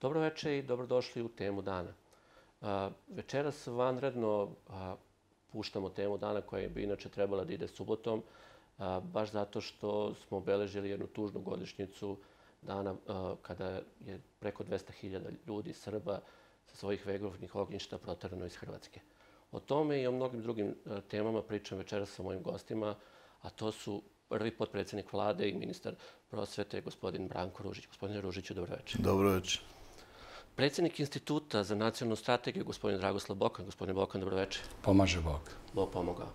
Dobro večer i dobrodošli u temu dana. Večeras vanredno puštamo temu dana koja bi inače trebala da ide subotom, baš zato što smo obeležili jednu tužnu godišnjicu dana kada je preko 200.000 ljudi, Srba, sa svojih vegovnih ognjišta proterano iz Hrvatske. O tome i o mnogim drugim temama pričam večeras sa mojim gostima, a to su prvi potpredsednik vlade i ministar prosvete, gospodin Branko Ružić. Gospodine Ružiću, dobro večer. Dobro večer. Predsednik Instituta za nacionalnu strategiju, gospodin Dragoslav Bokan. Gospodin Bokan, dobro večer. Pomaže Bog. Bog pomogao.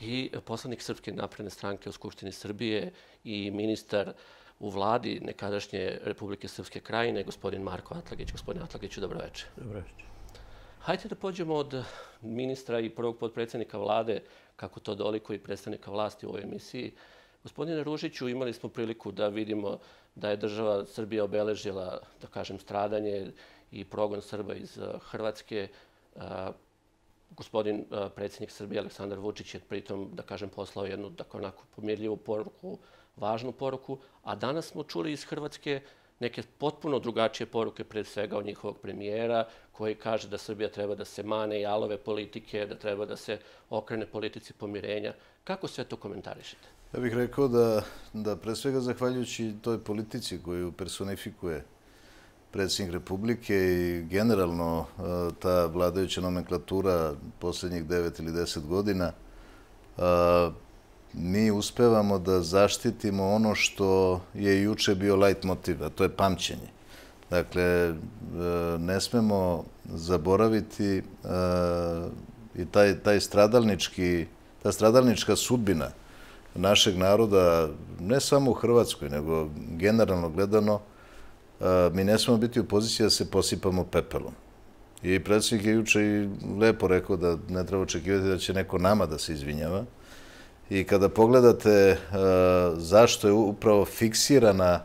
I poslanik Srpske napredne stranke u Skupštini Srbije i ministar u vladi nekadašnje Republike Srpske krajine, gospodin Marko Atlagić. Gospodin Atlagiću, dobro večer. Dobro večer. Hajde da pođemo od ministra i prvog podpredsednika vlade, kako to doliko i predstavnika vlasti u ovoj emisiji. Gospodine Ružiću, imali smo priliku da vidimo da je država Srbija obeležila, da kažem, stradanje i progon Srba iz Hrvatske. Gospodin predsjednik Srbije Aleksandar Vučić je pritom, da kažem, poslao jednu tako onako pomirljivu poruku, važnu poruku, a danas smo čuli iz Hrvatske neke potpuno drugačije poruke, pred svega od njihovog premijera, koji kaže da Srbija treba da se mane jalove politike, da treba da se okrene politici pomirenja. Kako sve to komentarišete? Ja bih rekao da, da pre svega zahvaljujući toj politici koju personifikuje predsjednik Republike i generalno e, ta vladajuća nomenklatura poslednjih 9 ili 10 godina, e, mi uspevamo da zaštitimo ono što je juče bio light motiv, a to je pamćenje. Dakle, e, ne smemo zaboraviti i taj, taj stradalnički, ta stradalnička sudbina našeg naroda, ne samo u Hrvatskoj, nego generalno gledano, mi ne smemo biti u poziciji da se posipamo pepelom. I predsjednik je juče i lepo rekao da ne treba očekivati da će neko nama da se izvinjava. I kada pogledate zašto je upravo fiksirana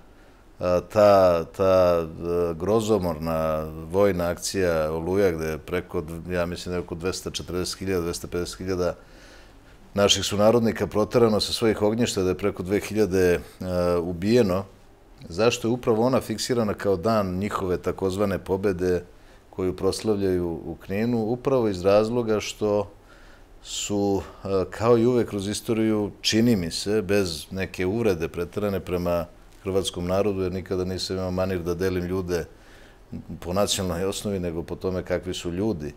ta, ta grozomorna vojna akcija Oluja, gde je preko, ja mislim da oko 240.000, 250.000 naših sunarodnika proterano sa svojih ognjišta, da je preko 2000 ubijeno, Zašto je upravo ona fiksirana kao dan njihove takozvane pobede koju proslavljaju u Kninu? Upravo iz razloga što su, kao i uvek kroz istoriju, čini mi se, bez neke uvrede pretrane prema hrvatskom narodu, jer nikada nisam imao manir da delim ljude po nacionalnoj osnovi, nego po tome kakvi su ljudi.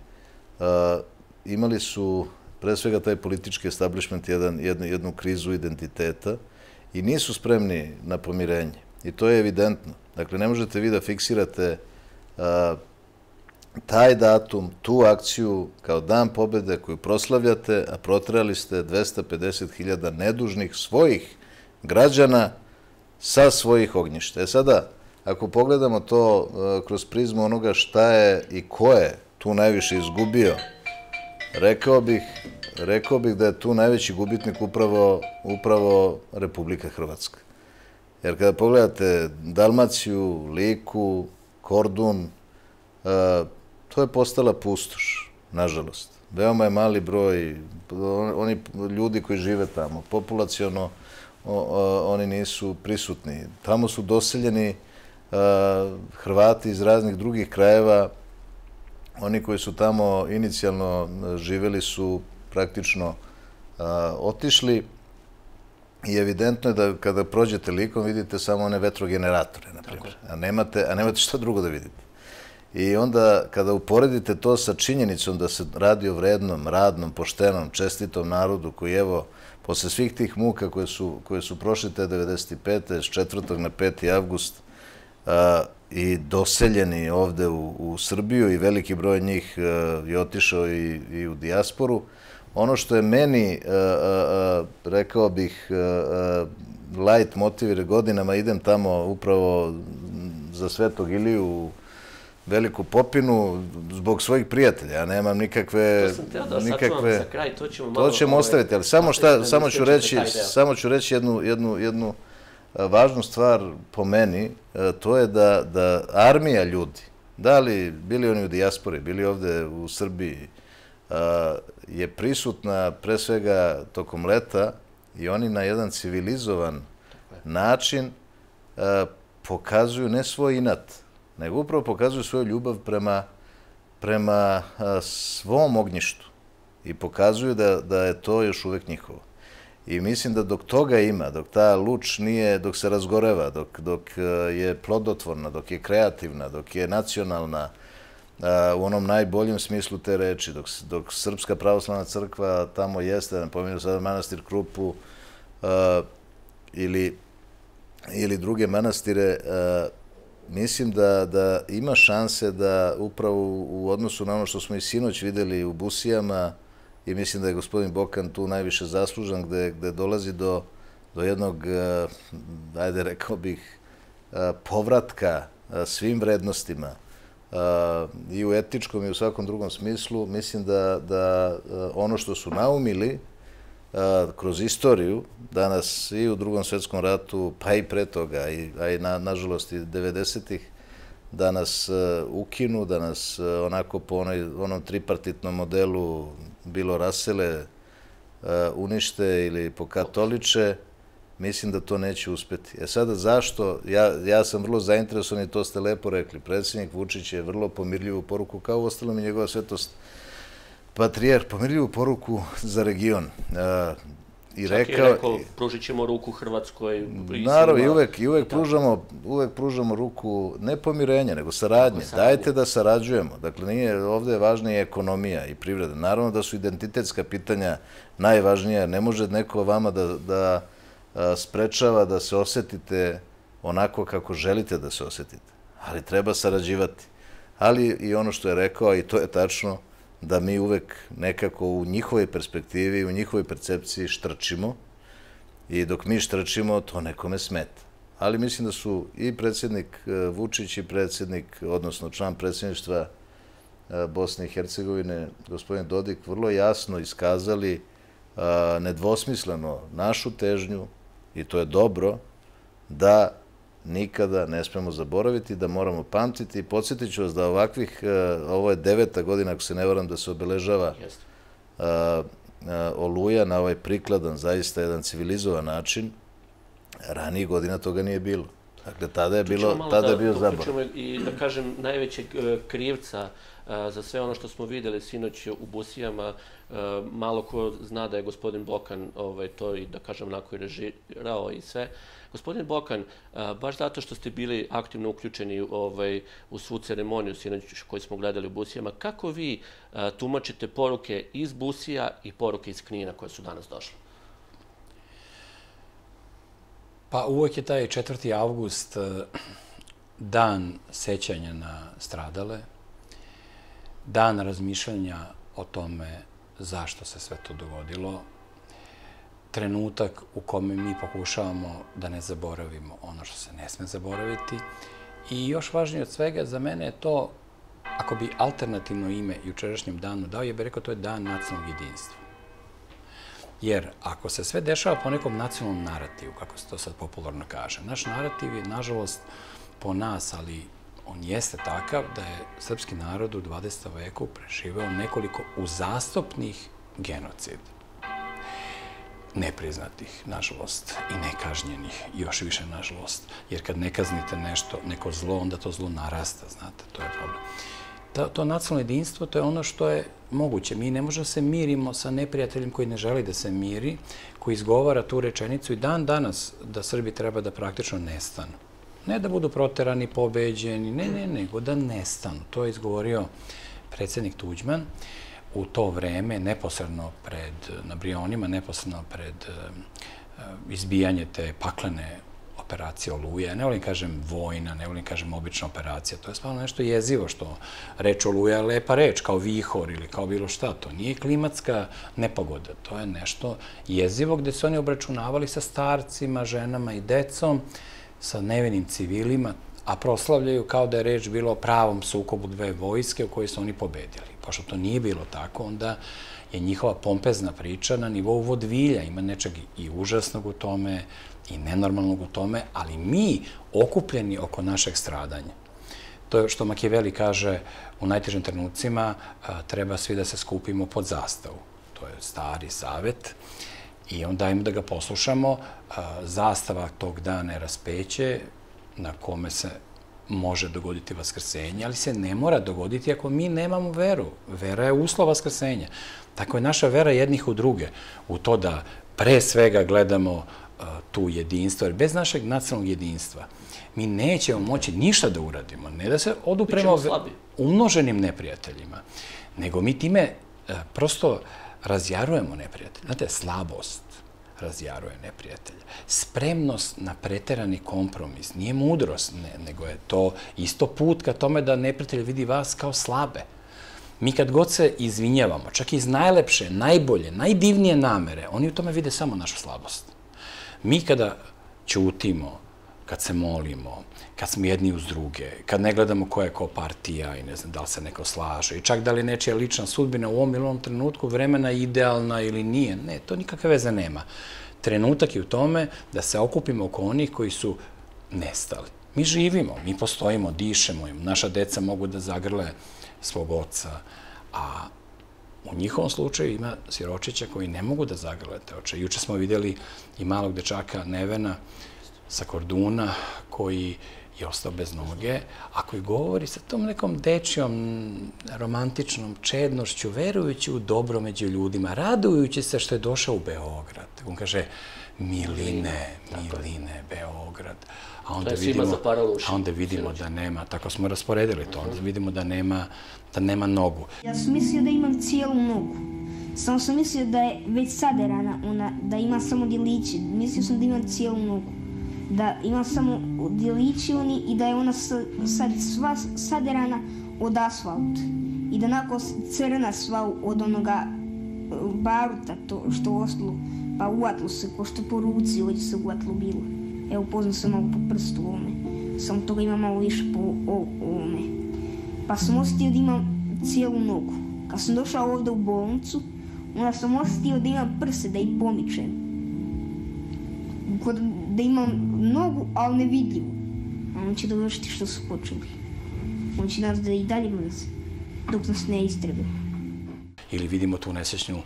Imali su, pre svega, taj politički establishment, jedan, jednu, jednu krizu identiteta i nisu spremni na pomirenje. I to je evidentno. Dakle, ne možete vi da fiksirate taj datum, tu akciju kao dan pobede koju proslavljate, a protrali ste 250.000 nedužnih svojih građana sa svojih ognjišta. E sada, ako pogledamo to kroz prizmu onoga šta je i ko je tu najviše izgubio, rekao bih, rekao bih da je tu najveći gubitnik upravo, upravo Republika Hrvatska. Jer kada pogledate Dalmaciju, Liku, Kordun, to je postala pustoš, nažalost. Veoma je mali broj, oni ljudi koji žive tamo, populacijono oni nisu prisutni. Tamo su doseljeni Hrvati iz raznih drugih krajeva, oni koji su tamo inicijalno živeli su praktično otišli I evidentno je da kada prođete likom vidite samo one vetrogeneratore, na primjer. A nemate, a nemate što drugo da vidite. I onda kada uporedite to sa činjenicom da se radi o vrednom, radnom, poštenom, čestitom narodu koji evo, posle svih tih muka koje su, koje su prošli te 95. s 4. na 5. avgust a, i doseljeni ovde u, u Srbiju i veliki broj njih a, je otišao i, i u dijasporu, Ono što je meni, e, e, e, rekao bih, light motiv, jer godinama idem tamo upravo za Svetog Iliju u Veliku Popinu zbog svojih prijatelja. Ja nemam nikakve... To sam teo da nikakve... za kraj, to ćemo malo... To ćemo ostaviti, ali samo, šta, samo, ću reći, samo ću reći jednu, jednu, jednu važnu stvar po meni, to je da, da armija ljudi, da li bili oni u dijaspori, bili ovde u Srbiji, je prisutna pre svega tokom leta i oni na jedan civilizovan način pokazuju ne svoj inat, nego upravo pokazuju svoju ljubav prema, prema svom ognjištu i pokazuju da, da je to još uvek njihovo. I mislim da dok toga ima, dok ta luč nije, dok se razgoreva, dok, dok je plodotvorna, dok je kreativna, dok je nacionalna, u onom najboljem smislu te reči, dok, dok Srpska pravoslavna crkva tamo jeste, ne pomenu sada manastir Krupu ili, ili druge manastire, mislim da, da ima šanse da upravo u odnosu na ono što smo i sinoć videli u Busijama i mislim da je gospodin Bokan tu najviše zaslužan gde, gde dolazi do, do jednog, ajde rekao bih, povratka svim vrednostima, i u etičkom i u svakom drugom smislu, mislim da, da ono što su naumili kroz istoriju, danas i u drugom svetskom ratu, pa i pre toga, i, a i na, nažalost i 90-ih, da nas ukinu, da nas onako po onoj, onom tripartitnom modelu bilo rasele, unište ili pokatoliče, mislim da to neće uspeti. E sada zašto? Ja, ja sam vrlo zainteresovan i to ste lepo rekli. Predsjednik Vučić je vrlo pomirljivu poruku, kao ostalom i njegova svetost patrijer, pomirljivu poruku za region. I Čak rekao, je rekao, pružit ćemo ruku Hrvatskoj. Naravno, i uvek, i uvek, pružamo, uvek pružamo ruku, ne pomirenja, nego saradnje. Dajte da sarađujemo. Dakle, nije, ovde je važna i ekonomija i privreda. Naravno da su identitetska pitanja najvažnija. Ne može neko vama da, da sprečava da se osetite onako kako želite da se osetite. Ali treba sarađivati. Ali i ono što je rekao, i to je tačno, da mi uvek nekako u njihovoj perspektivi, u njihovoj percepciji štrčimo i dok mi štrčimo, to nekome smeta. Ali mislim da su i predsjednik e, Vučić i predsjednik, odnosno član predsjedništva e, Bosne i Hercegovine, gospodin Dodik, vrlo jasno iskazali nedvosmisleno našu težnju i to je dobro, da nikada ne smemo zaboraviti, da moramo pamtiti podsjetit ću vas da ovakvih, e, ovo je deveta godina, ako se ne varam, da se obeležava e, e, oluja na ovaj prikladan, zaista jedan civilizovan način, ranijih godina toga nije bilo. Dakle, tada je, bilo, tada je bio zaborav. I da kažem, najvećeg krivca za sve ono što smo videli sinoć u Busijama, malo ko zna da je gospodin Bokan ovaj, to i da kažem onako i režirao i sve. Gospodin Bokan, baš zato što ste bili aktivno uključeni ovaj, u svu ceremoniju sinoć koju smo gledali u Busijama, kako vi tumačite poruke iz Busija i poruke iz Knina koje su danas došle? Pa uvek je taj 4. avgust dan sećanja na stradale, dan razmišljanja o tome zašto se sve to dogodilo, trenutak u kome mi pokušavamo da ne zaboravimo ono što se ne sme zaboraviti i još važnije od svega, za mene je to, ako bi alternativno ime jučerašnjem danu dao, je bi rekao to je dan nacionalnog jedinstva. Jer ako se sve dešava po nekom nacionalnom narativu, kako se to sad popularno kaže, naš narativ je, nažalost, po nas, ali on jeste takav da je srpski narod u 20. veku preživeo nekoliko uzastopnih genocida. Nepriznatih, nažalost, i nekažnjenih, još više, nažalost. Jer kad ne kaznite nešto, neko zlo, onda to zlo narasta, znate, to je problem. To, to nacionalno jedinstvo, to je ono što je moguće. Mi ne možemo da se mirimo sa neprijateljem koji ne želi da se miri, koji izgovara tu rečenicu i dan danas da Srbi treba da praktično nestanu. Ne da budu proterani, pobeđeni, ne, ne, nego da nestanu. To je izgovorio predsednik Tuđman u to vreme, neposredno pred, na Brionima, neposredno pred eh, izbijanje te paklene operacije Oluja. Ne volim kažem vojna, ne volim kažem obična operacija. To je stvarno nešto jezivo što reč Oluja je lepa reč, kao vihor ili kao bilo šta. To nije klimatska nepogoda. To je nešto jezivo gde se oni obračunavali sa starcima, ženama i decom sa nevinim civilima, a proslavljaju kao da je reč bilo o pravom sukobu dve vojske u kojoj su oni pobedili. Pošto to nije bilo tako, onda je njihova pompezna priča na nivou vodvilja. Ima nečeg i užasnog u tome, i nenormalnog u tome, ali mi, okupljeni oko našeg stradanja, to je što Makijeveli kaže u najtežim trenucima, treba svi da se skupimo pod zastavu. To je stari savet. I onda im da ga poslušamo. Zastava tog dana je raspeće na kome se može dogoditi vaskrsenje, ali se ne mora dogoditi ako mi nemamo veru. Vera je uslov vaskrsenja. Tako je naša vera jednih u druge, u to da pre svega gledamo tu jedinstvo, jer bez našeg nacionalnog jedinstva mi nećemo moći ništa da uradimo, ne da se odupremo umnoženim neprijateljima, nego mi time e, prosto razjarujemo neprijatelje. Znate, slabost razjaruje neprijatelja. Spremnost na preterani kompromis nije mudrost, ne, nego je to isto put ka tome da neprijatelj vidi vas kao slabe. Mi kad god se izvinjavamo, čak iz najlepše, najbolje, najdivnije namere, oni u tome vide samo našu slabost. Mi kada ćutimo, kad se molimo, kad smo jedni uz druge, kad ne gledamo ko je ko partija i ne znam da li se neko slaže i čak da li nečija lična sudbina u ovom ili ovom trenutku vremena idealna ili nije. Ne, to nikakve veze nema. Trenutak je u tome da se okupimo oko onih koji su nestali. Mi živimo, mi postojimo, dišemo im, naša deca mogu da zagrle svog oca, a u njihovom slučaju ima siročića koji ne mogu da zagrle te oče. Juče smo vidjeli i malog dečaka Nevena sa Korduna koji je ostao bez noge, a koji govori sa tom nekom dečijom, romantičnom čednošću, verujući u dobro među ljudima, radujući se što je došao u Beograd. On kaže, Miline, Miline, Beograd. A onda vidimo, a onda vidimo da nema, tako smo rasporedili to, onda vidimo da nema, da nema nogu. Ja sam mislio da imam cijelu nogu. Samo sam mislio da je već saderana, ona, da ima samo djeliće. Mislio sam da imam cijelu nogu. Da ima samo djelići oni i da je ona sad sva saderana od asfalt. I da onako crna sva od onoga e, baruta to što ostalo. Pa uvatlo se, ko što po ruci ovdje se uvatlo bilo. Evo poznam se malo po prstu ovome. Samo toga ima malo više po ovome. Pa sam osjetio da imam cijelu nogu. Kad sam došao ovdje u bolnicu, onda sam osjetio da imam prse, da ih pomičem. Kod, da imam nogu, ali nevidljivu. A on će dovršiti što su počeli. On će nas da i dalje mrzi, dok nas ne istrebe. Ili vidimo tu nesečnju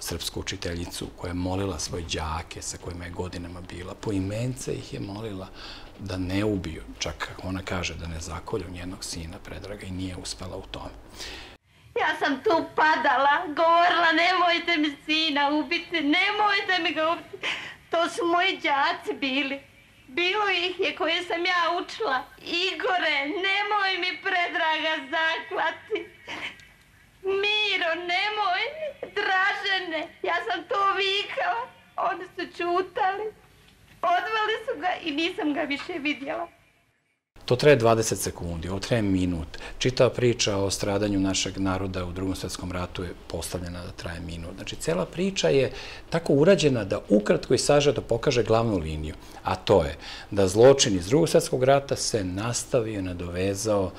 srpsku učiteljicu koja je molila svoje đake sa kojima je godinama bila. Po imence ih je molila da ne ubiju, čak kako ona kaže da ne zakolju njenog sina Predraga i nije uspela u tome. Ja sam tu padala, govorila nemojte mi sina ubiti, nemojte mi ga ubiti. To su moji đaci bili. Bilo ih je koje sam ja učila. Igore, nemoj mi Predraga zaklati. Miro, nemoj, Dražene, ja sam to vikala. Oni su čutali. Odvali su ga i nisam ga više vidjela. To traje 20 sekundi, ovo traje minut. Čitava priča o stradanju našeg naroda u drugom svjetskom ratu je postavljena da traje minut. Znači, cela priča je tako urađena da ukratko i sažeto pokaže glavnu liniju, a to je da zločin iz drugog svjetskog rata se nastavio, nadovezao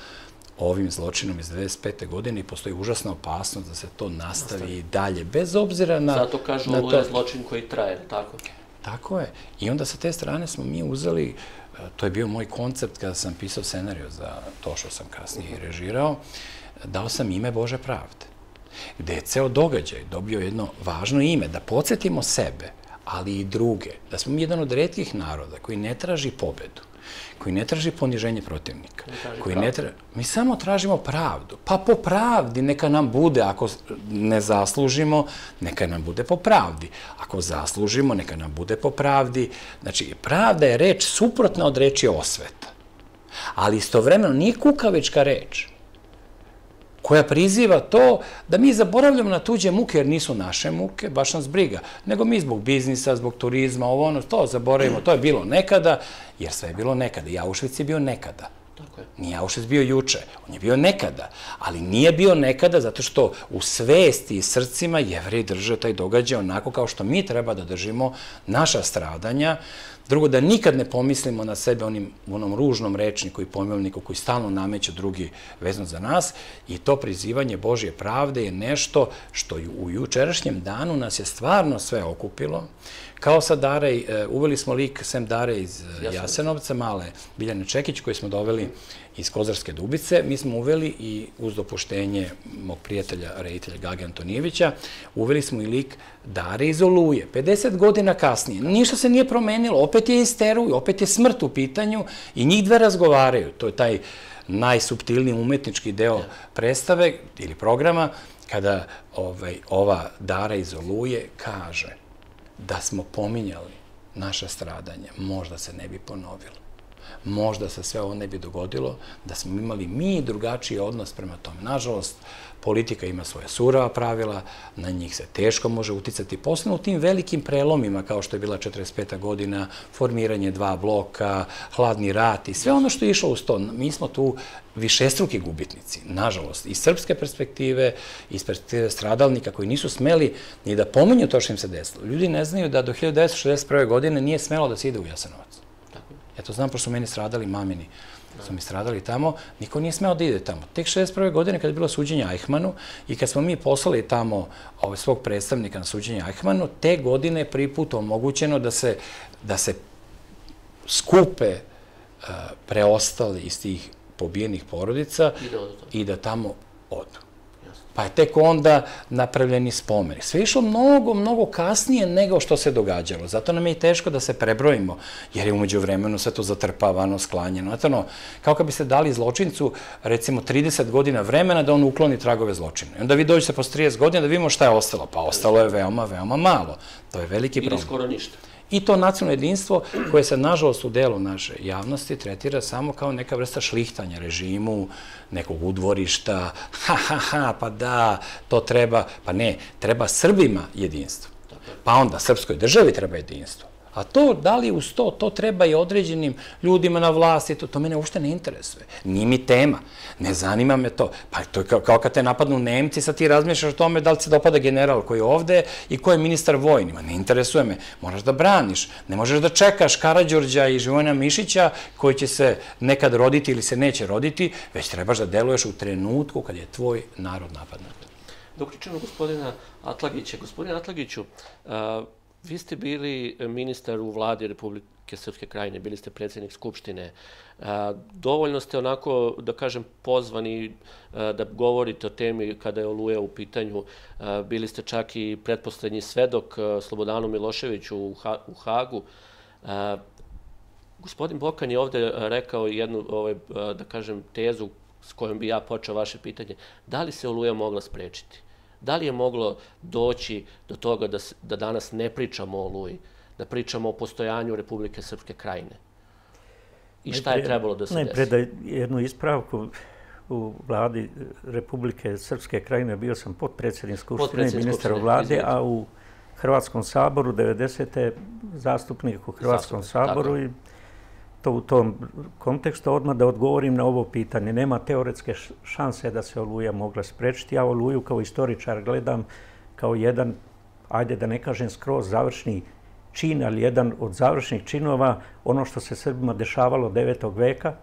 ovim zločinom iz 1995. godine i postoji užasna opasnost da se to nastavi i dalje, bez obzira na... Zato kažu ovo je zločin koji traje, tako? Tako je. I onda sa te strane smo mi uzeli, to je bio moj koncept kada sam pisao scenariju za to što sam kasnije režirao, dao sam ime Bože pravde, gde je ceo događaj dobio jedno važno ime, da podsjetimo sebe, ali i druge, da smo mi jedan od redkih naroda koji ne traži pobedu, koji ne traži poniženje protivnika, koji ne traži... Mi samo tražimo pravdu. Pa po pravdi neka nam bude, ako ne zaslužimo, neka nam bude po pravdi. Ako zaslužimo, neka nam bude po pravdi. Znači, pravda je reč suprotna od reči osveta. Ali istovremeno nije kukavička reč koja priziva to da mi zaboravljamo na tuđe muke, jer nisu naše muke, baš nas briga, nego mi zbog biznisa, zbog turizma, ovo ono, to zaboravimo, to je bilo nekada, jer sve je bilo nekada. I Auschwitz je bio nekada. Tako je. Nije Auschwitz bio juče, on je bio nekada, ali nije bio nekada zato što u svesti i srcima jevreji drže taj događaj onako kao što mi treba da držimo naša stradanja, Drugo, da nikad ne pomislimo na sebe onim, onom ružnom rečniku i pojmovniku koji stalno nameće drugi vezno za nas i to prizivanje Božje pravde je nešto što u jučerašnjem danu nas je stvarno sve okupilo. Kao sa Dare, e, uveli smo lik Sem Dare iz e, Jasenovca, male Biljane Čekić, koji smo doveli Kozarske dubice. Mi smo uveli i uz dopuštenje mog prijatelja, reditelja Gage Antonijevića, uveli smo i lik Dare iz Oluje. 50 godina kasnije. Ništa se nije promenilo. Opet je isteruj, opet je smrt u pitanju i njih dve razgovaraju. To je taj najsubtilniji umetnički deo predstave ili programa, kada ovaj, ova Dara iz Oluje kaže da smo pominjali naše stradanje, možda se ne bi ponovilo. Možda se sve ovo ne bi dogodilo da smo imali mi drugačiji odnos prema tome. Nažalost, politika ima svoje surava pravila, na njih se teško može uticati, posebno u tim velikim prelomima kao što je bila 45. godina, formiranje dva bloka, hladni rat i sve ono što je išlo uz to. Mi smo tu višestruki gubitnici, nažalost, iz srpske perspektive, iz perspektive stradalnika koji nisu smeli ni da pominju to što im se desilo. Ljudi ne znaju da do 1961. godine nije smelo da se ide u Jasenovac. Ja to znam, pošto su meni stradali mamini su mi stradali tamo, niko nije smeo da ide tamo. Tek 61. godine kada je bilo suđenje Eichmannu i kad smo mi poslali tamo ovaj, svog predstavnika na suđenje Eichmannu, te godine je prvi put omogućeno da se, da se skupe uh, preostali iz tih pobijenih porodica I da, i da tamo odu. Pa je tek onda napravljeni spomenik. Sve išlo mnogo, mnogo kasnije nego što se događalo. Zato nam je i teško da se prebrojimo, jer je umeđu vremenu sve to zatrpavano, sklanjeno. Znate, ono, kao kad biste dali zločincu, recimo, 30 godina vremena da on ukloni tragove zločina. I onda vi dođete posle 30 godina da vidimo šta je ostalo. Pa ostalo je veoma, veoma malo. To je veliki problem. Ili skoro ništa. I to nacionalno jedinstvo koje se, nažalost, u delu naše javnosti tretira samo kao neka vrsta šlihtanja režimu, nekog udvorišta, ha, ha, ha, pa da, to treba, pa ne, treba Srbima jedinstvo. Pa onda Srpskoj državi treba jedinstvo. A to, da li uz to, to treba i određenim ljudima na vlasti, to, to mene uopšte ne interesuje. Nije mi tema. Ne zanima me to. Pa to je kao, kao kad te napadnu Nemci, sad ti razmišljaš o tome da li se dopada general koji je ovde i ko je ministar vojni. Ma ne interesuje me. Moraš da braniš. Ne možeš da čekaš Karadžorđa i Živojna Mišića koji će se nekad roditi ili se neće roditi, već trebaš da deluješ u trenutku kad je tvoj narod napadnut. Dok pričamo gospodina Atlagića, gospodin Atlagiću, Vi ste bili ministar u vladi Republike Srpske krajine, bili ste predsjednik Skupštine. Dovoljno ste onako, da kažem, pozvani da govorite o temi kada je Oluja u pitanju. Bili ste čak i pretposlednji svedok Slobodanu Miloševiću u Hagu. Gospodin Bokan je ovde rekao jednu, ovaj, da kažem, tezu s kojom bi ja počeo vaše pitanje. Da li se Oluja mogla sprečiti? Da li je moglo doći do toga da, da danas ne pričamo o Oluji, da pričamo o postojanju Republike Srpske krajine? I šta je trebalo da se desi? Najpre da jednu ispravku u vladi Republike Srpske krajine bio sam potpredsjednik Skupštine i ministar u vladi, a u Hrvatskom saboru 90. zastupnik u Hrvatskom saboru i to u tom kontekstu odmah da odgovorim na ovo pitanje. Nema teoretske šanse da se Oluja mogla sprečiti. Ja Oluju kao istoričar gledam kao jedan, ajde da ne kažem skroz završni čin, ali jedan od završnih činova, ono što se Srbima dešavalo 9. veka,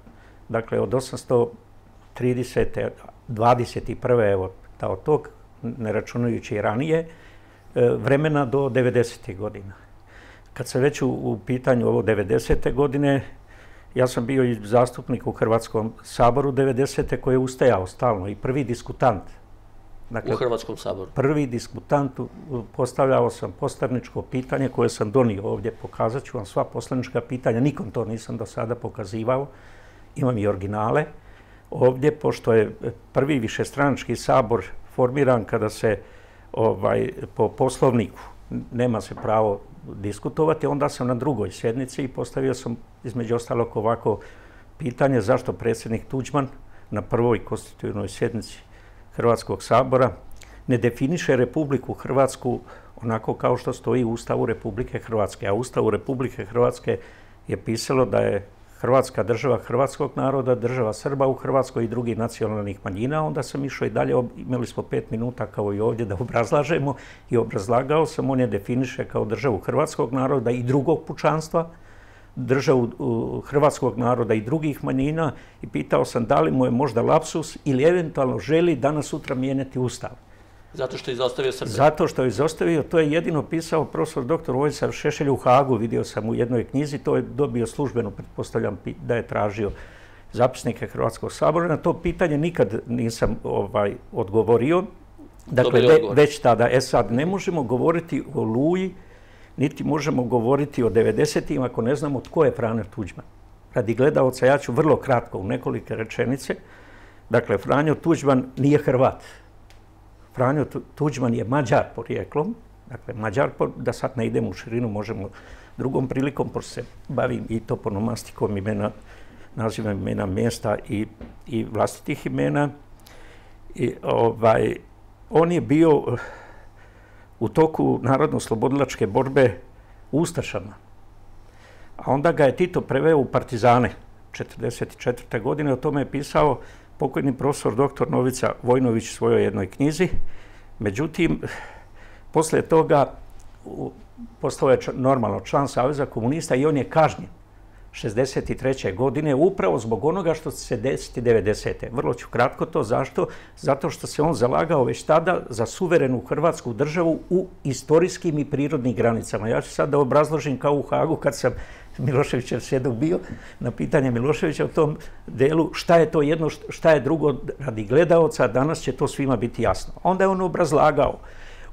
dakle od 830. 21. evo, da od tog, ne računajući i ranije, e, vremena do 90. godina. Kad se već u, u pitanju ovo 90. godine, Ja sam bio i zastupnik u Hrvatskom saboru 90. koji je ustajao stalno i prvi diskutant. Dakle, u Hrvatskom saboru? Prvi diskutant, postavljao sam postavničko pitanje koje sam donio ovdje, pokazat ću vam sva poslanička pitanja, nikom to nisam do sada pokazivao, imam i originale ovdje, pošto je prvi višestranački sabor formiran kada se ovaj, po poslovniku nema se pravo diskutovati. Onda sam na drugoj sjednici i postavio sam između ostalog ovako pitanje zašto predsjednik Tuđman na prvoj konstitutivnoj sjednici Hrvatskog sabora ne definiše Republiku Hrvatsku onako kao što stoji u Ustavu Republike Hrvatske. A u Ustavu Republike Hrvatske je pisalo da je Hrvatska država hrvatskog naroda, država Srba u Hrvatskoj i drugih nacionalnih manjina. Onda sam išao i dalje, imali smo pet minuta kao i ovdje da obrazlažemo i obrazlagao sam, on je definiše kao državu hrvatskog naroda i drugog pučanstva, državu hrvatskog naroda i drugih manjina i pitao sam da li mu je možda lapsus ili eventualno želi danas sutra mijenjati ustav. Zato što je izostavio Srbe. Zato što je izostavio, to je jedino pisao profesor dr. Vojislav Šešelj u Hagu, vidio sam u jednoj knjizi, to je dobio službeno, pretpostavljam da je tražio zapisnike Hrvatskog sabora. Na to pitanje nikad nisam ovaj odgovorio. Dakle, ve, već tada, e sad, ne možemo govoriti o Luji, niti možemo govoriti o 90. ako ne znamo tko je Frane Tuđman. Radi gledalca, ja ću vrlo kratko, u nekolike rečenice. Dakle, Franjo Tuđman nije Hrvat. Franjo Tuđman je Mađar porijeklom. Dakle, Mađar, da sad ne idemo u širinu, možemo drugom prilikom, pošto se bavim i toponomastikom imena, nazivam imena mjesta i, i vlastitih imena. I, ovaj, on je bio u toku narodno-slobodilačke borbe u Ustašama. A onda ga je Tito preveo u partizane 1944. godine. O tome je pisao pokojni profesor dr. Novica Vojnović u svojoj jednoj knjizi. Međutim, posle toga postao je normalno član Saveza komunista i on je kažnjen 63. godine upravo zbog onoga što se desiti 90. Vrlo ću kratko to. Zašto? Zato što se on zalagao već tada za suverenu Hrvatsku državu u istorijskim i prirodnim granicama. Ja ću sad da obrazložim kao u Hagu kad sam Miloševićev svjedok bio na pitanje Miloševića u tom delu šta je to jedno, šta je drugo radi gledaoca, danas će to svima biti jasno. Onda je on obrazlagao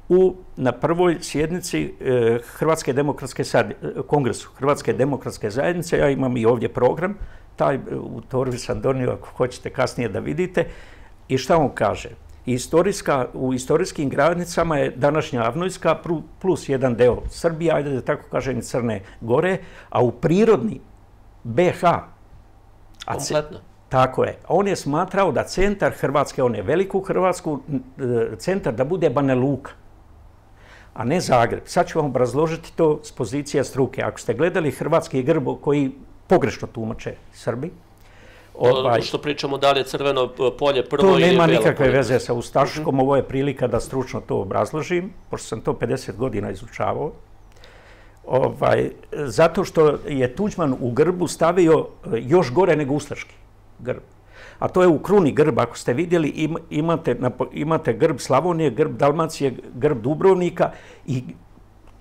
u, na prvoj sjednici e, Hrvatske demokratske sad, kongresu Hrvatske demokratske zajednice, ja imam i ovdje program, taj u torbi sam donio ako hoćete kasnije da vidite, i šta on kaže? Istorijska, u istorijskim granicama je današnja Avnojska plus jedan deo Srbije, ajde da tako kažem Crne Gore, a u prirodni BH, a Kompletno. Tako je. On je smatrao da centar Hrvatske, on je veliku Hrvatsku, e, centar da bude Banja Luka a ne Zagreb. Sad ću vam obrazložiti to s pozicija struke. Ako ste gledali hrvatski grb koji pogrešno tumače Srbi, ovaj, što pričamo da li je crveno polje prvo to nema nikakve veze sa Ustaškom, ovo je prilika da stručno to obrazložim, pošto sam to 50 godina izučavao. Ovaj, zato što je Tuđman u grbu stavio još gore nego Ustaški grb a to je u kruni grb. Ako ste vidjeli, imate, imate grb Slavonije, grb Dalmacije, grb Dubrovnika i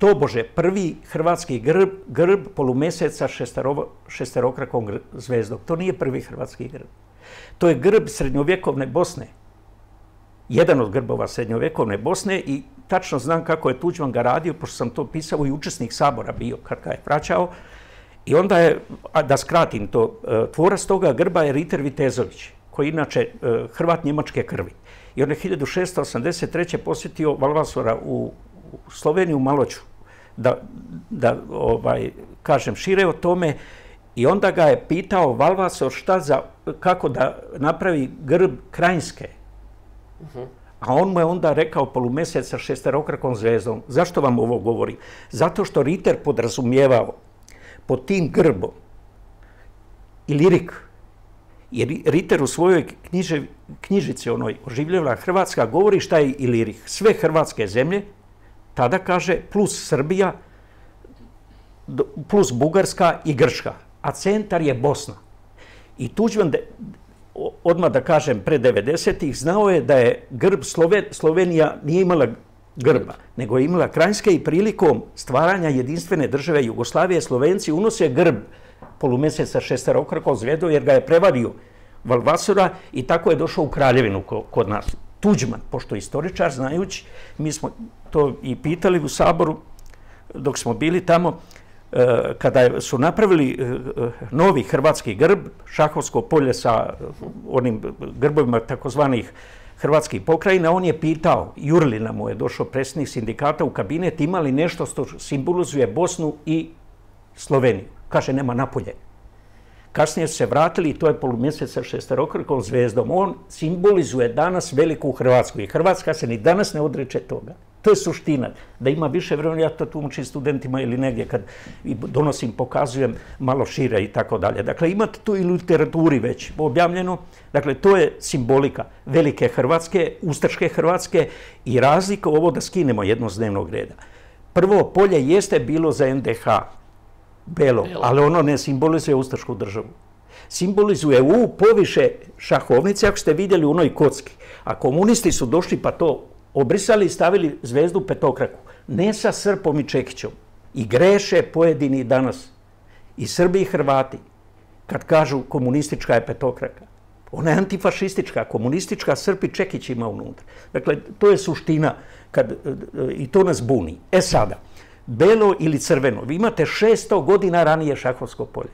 to bože, prvi hrvatski grb, grb polumeseca šestero, šesterokrakom zvezdom. To nije prvi hrvatski grb. To je grb srednjovjekovne Bosne. Jedan od grbova srednjovjekovne Bosne i tačno znam kako je Tuđman ga radio, pošto sam to pisao i učesnik sabora bio kad ga je vraćao. I onda je, da skratim to, e, tvorac toga grba je Riter Vitezović, koji je inače e, Hrvat njemačke krvi. I on je 1683. posjetio Valvasora u Sloveniju, Maloću, da, da ovaj, kažem šire o tome. I onda ga je pitao Valvasor šta za, kako da napravi grb krajinske. Uh A on mu je onda rekao polumesec sa šesterokrakom zvezdom. Zašto vam ovo govori? Zato što Riter podrazumijevao pod tim grbom i lirik, jer Riter u svojoj knjiže, knjižici onoj oživljava Hrvatska govori šta je i lirik. Sve hrvatske zemlje, tada kaže, plus Srbija, plus Bugarska i Grška, a centar je Bosna. I Tuđman, odmah da kažem, pre 90-ih, znao je da je grb Sloven, Slovenija nije imala grba, nego je imala Krajinska i prilikom stvaranja jedinstvene države Jugoslavije Slovenci unose grb polumeseca šestarokrako zvedo jer ga je prevario Valvasora i tako je došao u Kraljevinu kod nas. Tuđman, pošto istoričar, znajući, mi smo to i pitali u Saboru dok smo bili tamo, e, kada su napravili e, novi hrvatski grb, šahovsko polje sa onim grbovima takozvanih Hrvatski pokrajina, on je pitao, Jurlina mu je došao predsjednik sindikata u kabinet, ima li nešto što simbolizuje Bosnu i Sloveniju? Kaže, nema napolje. Kasnije su se vratili i to je polumjesec sa šesterokrakom zvezdom. On simbolizuje danas veliku Hrvatsku i Hrvatska se ni danas ne odreče toga. To je suština. Da ima više vremena, ja to tumačim studentima ili negdje kad donosim, pokazujem malo šire i tako dalje. Dakle, imate tu i literaturi već objavljeno. Dakle, to je simbolika velike Hrvatske, ustaške Hrvatske i razlika ovo da skinemo jedno z dnevnog reda. Prvo polje jeste bilo za NDH, belo, belo. ali ono ne simbolizuje ustašku državu. Simbolizuje u poviše šahovnice, ako ste vidjeli u onoj kocki. A komunisti su došli pa to obrisali i stavili zvezdu petokraku. Ne sa Srpom i Čekićom. I greše pojedini danas. I Srbi i Hrvati. Kad kažu komunistička je petokraka. Ona je antifašistička, komunistička, Srpi Čekić ima unutra. Dakle, to je suština kad, i to nas buni. E sada, belo ili crveno, vi imate 600 godina ranije šahovsko polje.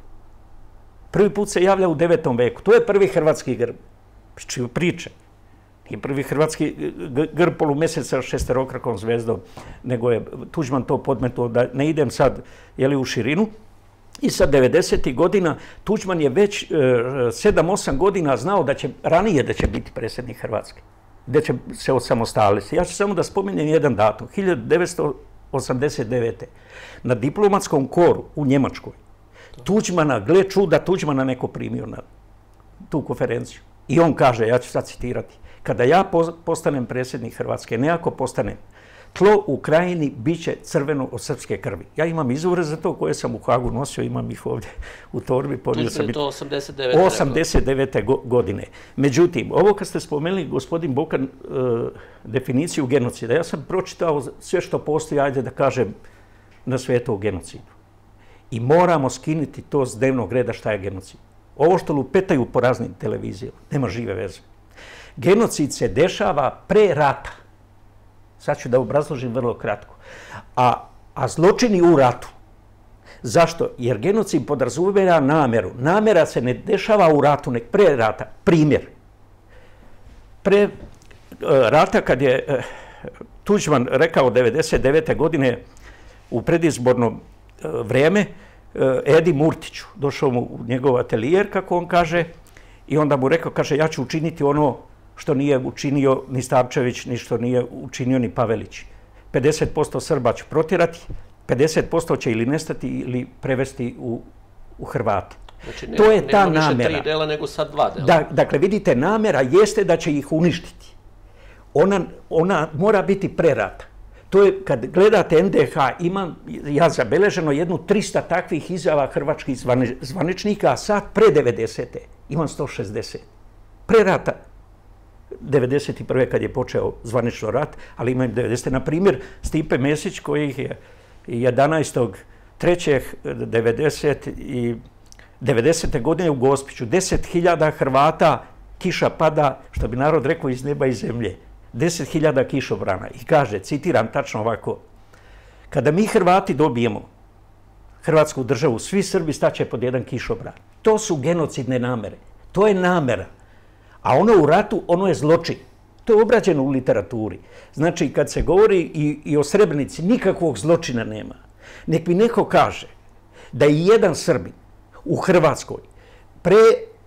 Prvi put se javlja u 9. veku. To je prvi hrvatski grb. Čiju priče. Nije prvi hrvatski grb polumesec sa šesterokrakom zvezdom, nego je Tuđman to podmetuo da ne idem sad jeli, u širinu. I sad 90. godina Tuđman je već e, 7-8 godina znao da će, ranije da će biti predsjednik Hrvatske, da će se osamostaliti. Ja ću samo da spominjem jedan datum. 1989. Na diplomatskom koru u Njemačkoj Tuđmana, gle čuda, Tuđmana neko primio na tu konferenciju. I on kaže, ja ću sad citirati, kada ja postanem predsjednik Hrvatske, nejako postanem, tlo u krajini bit će crveno od srpske krvi. Ja imam izvore za to koje sam u Hagu nosio, imam ih ovdje u torbi. To sam to 89. 89. godine. Međutim, ovo kad ste spomenuli, gospodin Bokan, e, definiciju genocida, ja sam pročitao sve što postoji, ajde da kažem, na svijetu o genocidu. I moramo skiniti to s dnevnog reda šta je genocid. Ovo što lupetaju po raznim televizijama, nema žive veze. Genocid se dešava pre rata. Sad ću da obrazložim vrlo kratko. A, a zločini u ratu. Zašto? Jer genocid podrazumeva nameru. Namera se ne dešava u ratu, nek pre rata. Primjer. Pre uh, rata kad je uh, Tuđman rekao 99. godine u predizbornom uh, vreme Edi Murtiću, došao mu u njegov atelijer, kako on kaže, i onda mu rekao, kaže, ja ću učiniti ono što nije učinio ni Stavčević, ni što nije učinio ni Pavelić. 50% Srba će protirati, 50% će ili nestati ili prevesti u, u Hrvate. Znači, ne, to je ta nema namera. tri dela, nego sad dva dela. Da, dakle, vidite, namera jeste da će ih uništiti. Ona, ona mora biti prerata. To je, kad gledate NDH, imam ja zabeleženo jednu 300 takvih izjava hrvačkih zvaničnika, a sad pre 90. imam 160. Prerata 91. kad je počeo zvanično rat, ali ima 90. Na primjer, Stipe Mesić koji je 11. 3. 90. i 90. godine u Gospiću. 10.000 Hrvata kiša pada, što bi narod rekao, iz neba i zemlje. 10.000 kišobrana. I kaže, citiram tačno ovako, kada mi Hrvati dobijemo Hrvatsku državu, svi Srbi staće pod jedan kišobran. To su genocidne namere. To je namera. A ono u ratu, ono je zločin. To je obrađeno u literaturi. Znači, kad se govori i, i o Srebrenici, nikakvog zločina nema. Nek mi neko kaže da je jedan Srbin u Hrvatskoj pre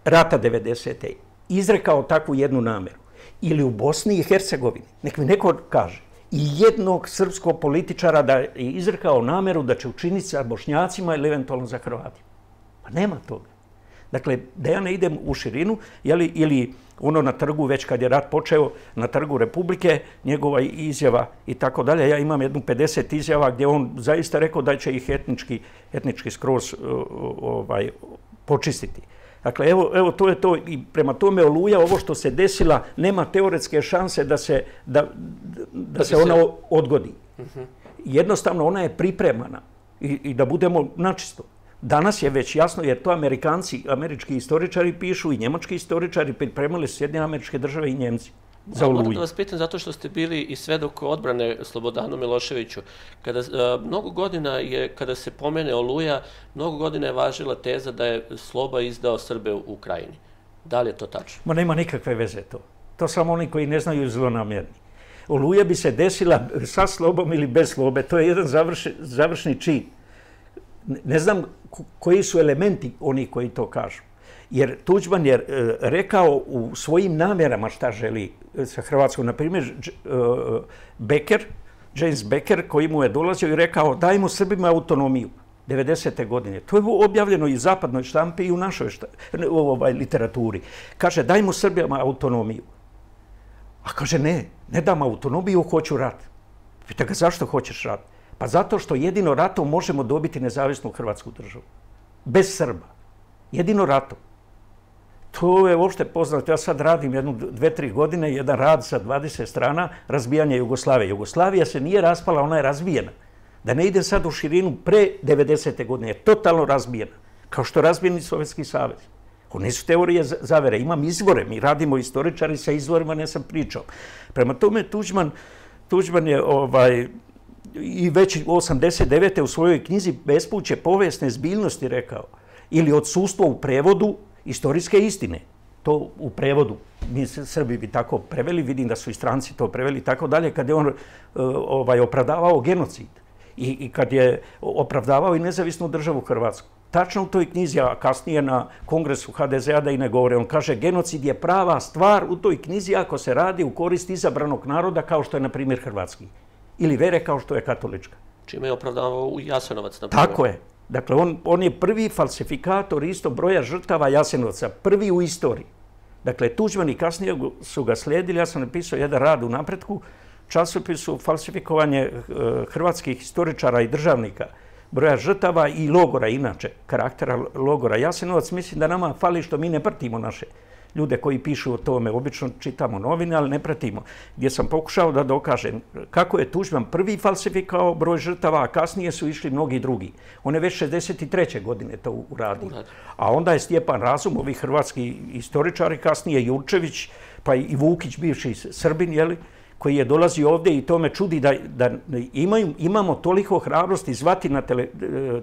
rata 90. izrekao takvu jednu nameru ili u Bosni i Hercegovini, nek mi neko kaže, i jednog srpskog političara da je izrekao nameru da će učiniti sa Bošnjacima ili eventualno za Hrvatima. Pa nema toga. Dakle, da ja ne idem u širinu, ili ono na trgu, već kad je rat počeo, na trgu Republike, njegova izjava i tako dalje. Ja imam jednu 50 izjava gdje on zaista rekao da će ih etnički, etnički skroz ovaj, počistiti. Dakle, evo, evo to je to i prema tome Oluja, ovo što se desila, nema teoretske šanse da se, da, da, da se ona odgodi. Mhm. Jednostavno, ona je pripremana i, i da budemo načisto. Danas je već jasno, jer to Amerikanci, američki istoričari pišu i njemački istoričari pripremali su Sjedinje američke države i Njemci za Oluju. Moram da vas pitam zato što ste bili i svedok odbrane Slobodanu Miloševiću. Kada, a, mnogo godina je, kada se pomene Oluja, mnogo godina je važila teza da je Sloba izdao Srbe u Ukrajini. Da li je to tačno? Ma nema nikakve veze to. To samo oni koji ne znaju zlonamjerni. Oluja bi se desila sa slobom ili bez slobe. To je jedan završi, završni čin. Ne znam koji su elementi oni koji to kažu. Jer Tuđman je e, rekao u svojim namjerama šta želi e, sa Hrvatskom. Na primjer, e, Becker, James Becker, koji mu je dolazio i rekao dajmo Srbima autonomiju. 90. godine. To je objavljeno i u zapadnoj štampi i u našoj ovaj, literaturi. Kaže, dajmo Srbima autonomiju. A kaže, ne, ne dam autonomiju, hoću rat. Pita ga, zašto hoćeš rat? Pa zato što jedino ratom možemo dobiti nezavisnu Hrvatsku državu. Bez Srba. Jedino ratom. To je uopšte poznato. Ja sad radim jednu, dve, tri godine, jedan rad sa 20 strana, razbijanje Jugoslavije. Jugoslavija se nije raspala, ona je razbijena. Da ne ide sad u širinu, pre 90. godine je totalno razbijena. Kao što je razbijen i Sovjetski savez. Ovo nisu teorije zavere, imam izvore, mi radimo istoričari sa izvorima, ne sam pričao. Prema tome, Tuđman, Tuđman je ovaj, i već 89. u svojoj knjizi Bespuće povijesne zbiljnosti rekao, ili odsustvo u prevodu istorijske istine. To u prevodu, mi Srbi bi tako preveli, vidim da su i stranci to preveli tako dalje, kad je on uh, ovaj, opravdavao genocid i, i kad je opravdavao i nezavisnu državu Hrvatsku. Tačno u toj knjizi, a kasnije na kongresu HDZ-a da i ne govore, on kaže genocid je prava stvar u toj knjizi ako se radi u korist izabranog naroda kao što je, na primjer, hrvatski. Ili vere kao što je katolička. Čime je opravdavao Jasenovac, na primjer. Tako je. Dakle, on, on je prvi falsifikator isto broja žrtava Jasenovca, prvi u istoriji. Dakle, Tuđman i kasnije su ga slijedili, ja sam napisao jedan rad u napretku, časopisu falsifikovanje eh, hrvatskih historičara i državnika, broja žrtava i logora inače, karaktera logora. Jasenovac mislim da nama fali što mi ne pratimo naše ljude koji pišu o tome. Obično čitamo novine, ali ne pratimo. Gdje sam pokušao da dokažem kako je Tuđman prvi falsifikao broj žrtava, a kasnije su išli mnogi drugi. On je već 63. godine to uradio. A onda je Stjepan Razum, ovi hrvatski istoričari, kasnije Jurčević, pa i Vukić, bivši Srbin, jeli, koji je dolazi ovdje i to me čudi da, da imaju, imamo toliko hrabrosti zvati na tele,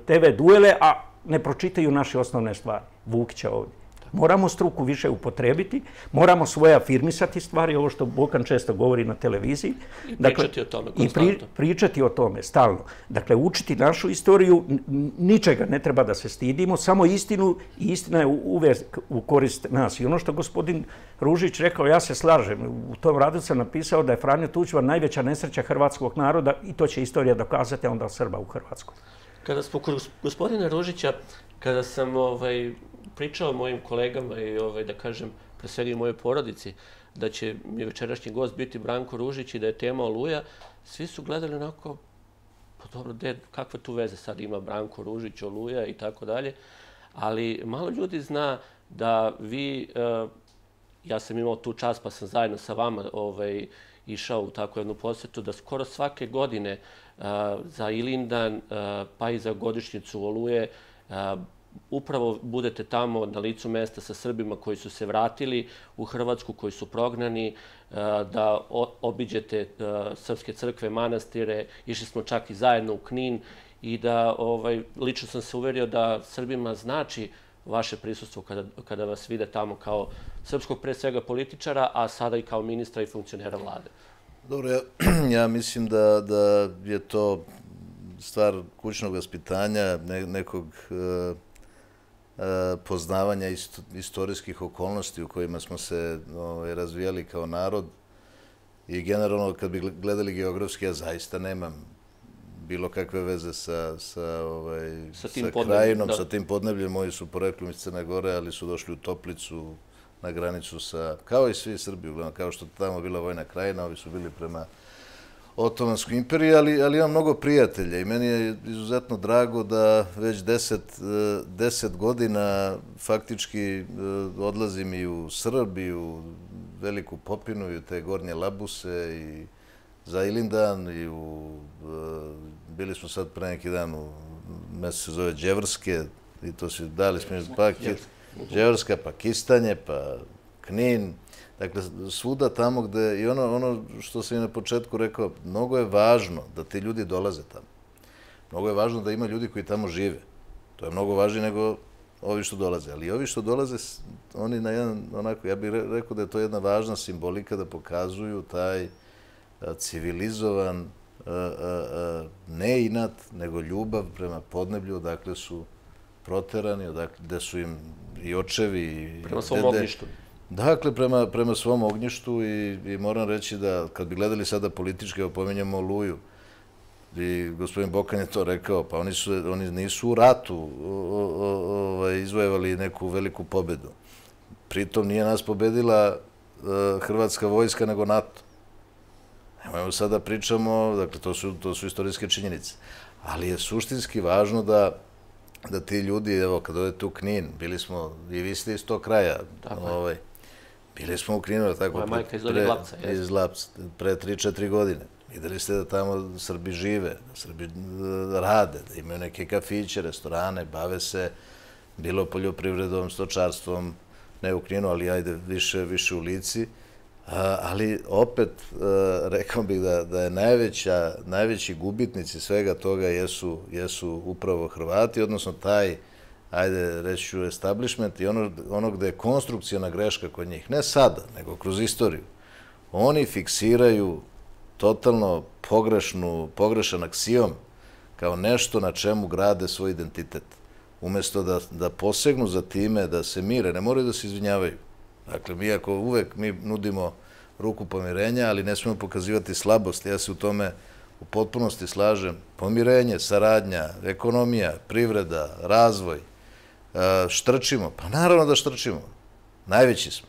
TV duele, a ne pročitaju naše osnovne stvari. Vukića ovdje. Moramo struku više upotrebiti, moramo svoje afirmisati stvari, ovo što Bokan često govori na televiziji. I dakle, pričati o tome I pri, pričati o tome stalno. Dakle, učiti našu istoriju, ničega ne treba da se stidimo, samo istinu i istina je uvek u korist nas. I ono što gospodin Ružić rekao, ja se slažem, u tom radu sam napisao da je Franjo Tuđman najveća nesreća hrvatskog naroda i to će istorija dokazati onda Srba u Hrvatskoj. Kada smo kod gospodina Ružića, kada sam ovaj, pričao mojim kolegama i ovaj, da kažem, pre svega i mojoj porodici, da će mi večerašnji gost biti Branko Ružić i da je tema Oluja, svi su gledali onako, pa dobro, de, kakve tu veze sad ima Branko Ružić, Oluja i tako dalje, ali malo ljudi zna da vi, uh, ja sam imao tu čast pa sam zajedno sa vama ovaj, išao u takvu jednu posjetu, da skoro svake godine uh, za Ilindan, uh, pa i za godišnjicu Oluje, upravo budete tamo na licu mesta sa Srbima koji su se vratili u Hrvatsku, koji su prognani, e, da obiđete e, srpske crkve, manastire, išli smo čak i zajedno u Knin i da ovaj, lično sam se uverio da Srbima znači vaše prisustvo kada, kada vas vide tamo kao srpskog pre svega političara, a sada i kao ministra i funkcionera vlade. Dobro, ja, ja mislim da, da je to stvar kućnog vaspitanja, ne, nekog e, Poznavanja istorijskih okolnosti u kojima smo se ovaj, razvijali kao narod i generalno kad bi gledali geografski, ja zaista nemam bilo kakve veze sa, sa, ovaj, sa, sa krajinom, sa tim podnebljem. Moji su poreklom iz Crne Gore, ali su došli u Toplicu na granicu sa, kao i svi Srbi, kao što tamo bila vojna krajina, ovi su bili prema Отоманско империја, али, али имам многу пријателја и мене е изузетно драго да веќе 10, 10 година фактички одлазим и у Србија, у Велику Попину, и у те горње Лабусе, и за Илиндан, и у... Били смо сад пре неки дан у место се зове Джеврске, и то се дали сме пак... Джеврска, па па Knin, Dakle, svuda tamo gde, i ono, ono što sam i na početku rekao, mnogo je važno da ti ljudi dolaze tamo. Mnogo je važno da ima ljudi koji tamo žive. To je mnogo važnije nego ovi što dolaze. Ali ovi što dolaze, oni na jedan, onako, ja bih rekao da je to jedna važna simbolika da pokazuju taj civilizovan, ne inat, nego ljubav prema podneblju, odakle su proterani, odakle, gde su im i očevi i prema svom ognjištu. Dakle, prema, prema svom ognjištu i, i moram reći da kad bi gledali sada političke, opominjamo Luju, i gospodin Bokan je to rekao, pa oni, su, oni nisu u ratu ovaj, izvojevali neku veliku pobedu. Pritom nije nas pobedila uh, Hrvatska vojska, nego NATO. Nemojmo sada pričamo, dakle, to su, to su istorijske činjenice. Ali je suštinski važno da da ti ljudi, evo, kad odete u Knin, bili smo, i vi ste iz tog kraja, ovaj, bili smo u Kninu, tako, Moja majka iz Lapca, iz Lapca, pre 3-4 godine. Videli ste da tamo Srbi žive, da Srbi e, rade, da imaju neke kafiće, restorane, bave se bilo poljoprivredom, stočarstvom, ne u Kninu, ali ajde više, više u Lici. A, ali opet, e, rekao bih da, da je najveća, najveći gubitnici svega toga jesu, jesu upravo Hrvati, odnosno taj, ajde reći ću, establishment i ono, ono gde je konstrukcijona greška kod njih. Ne sada, nego kroz istoriju. Oni fiksiraju totalno pogrešnu, pogrešan aksijom kao nešto na čemu grade svoj identitet. Umesto da, da posegnu za time, da se mire, ne moraju da se izvinjavaju. Dakle, mi ako uvek mi nudimo ruku pomirenja, ali ne smemo pokazivati slabost, ja se u tome u potpunosti slažem. Pomirenje, saradnja, ekonomija, privreda, razvoj, štrčimo. Pa naravno da štrčimo. Najveći smo.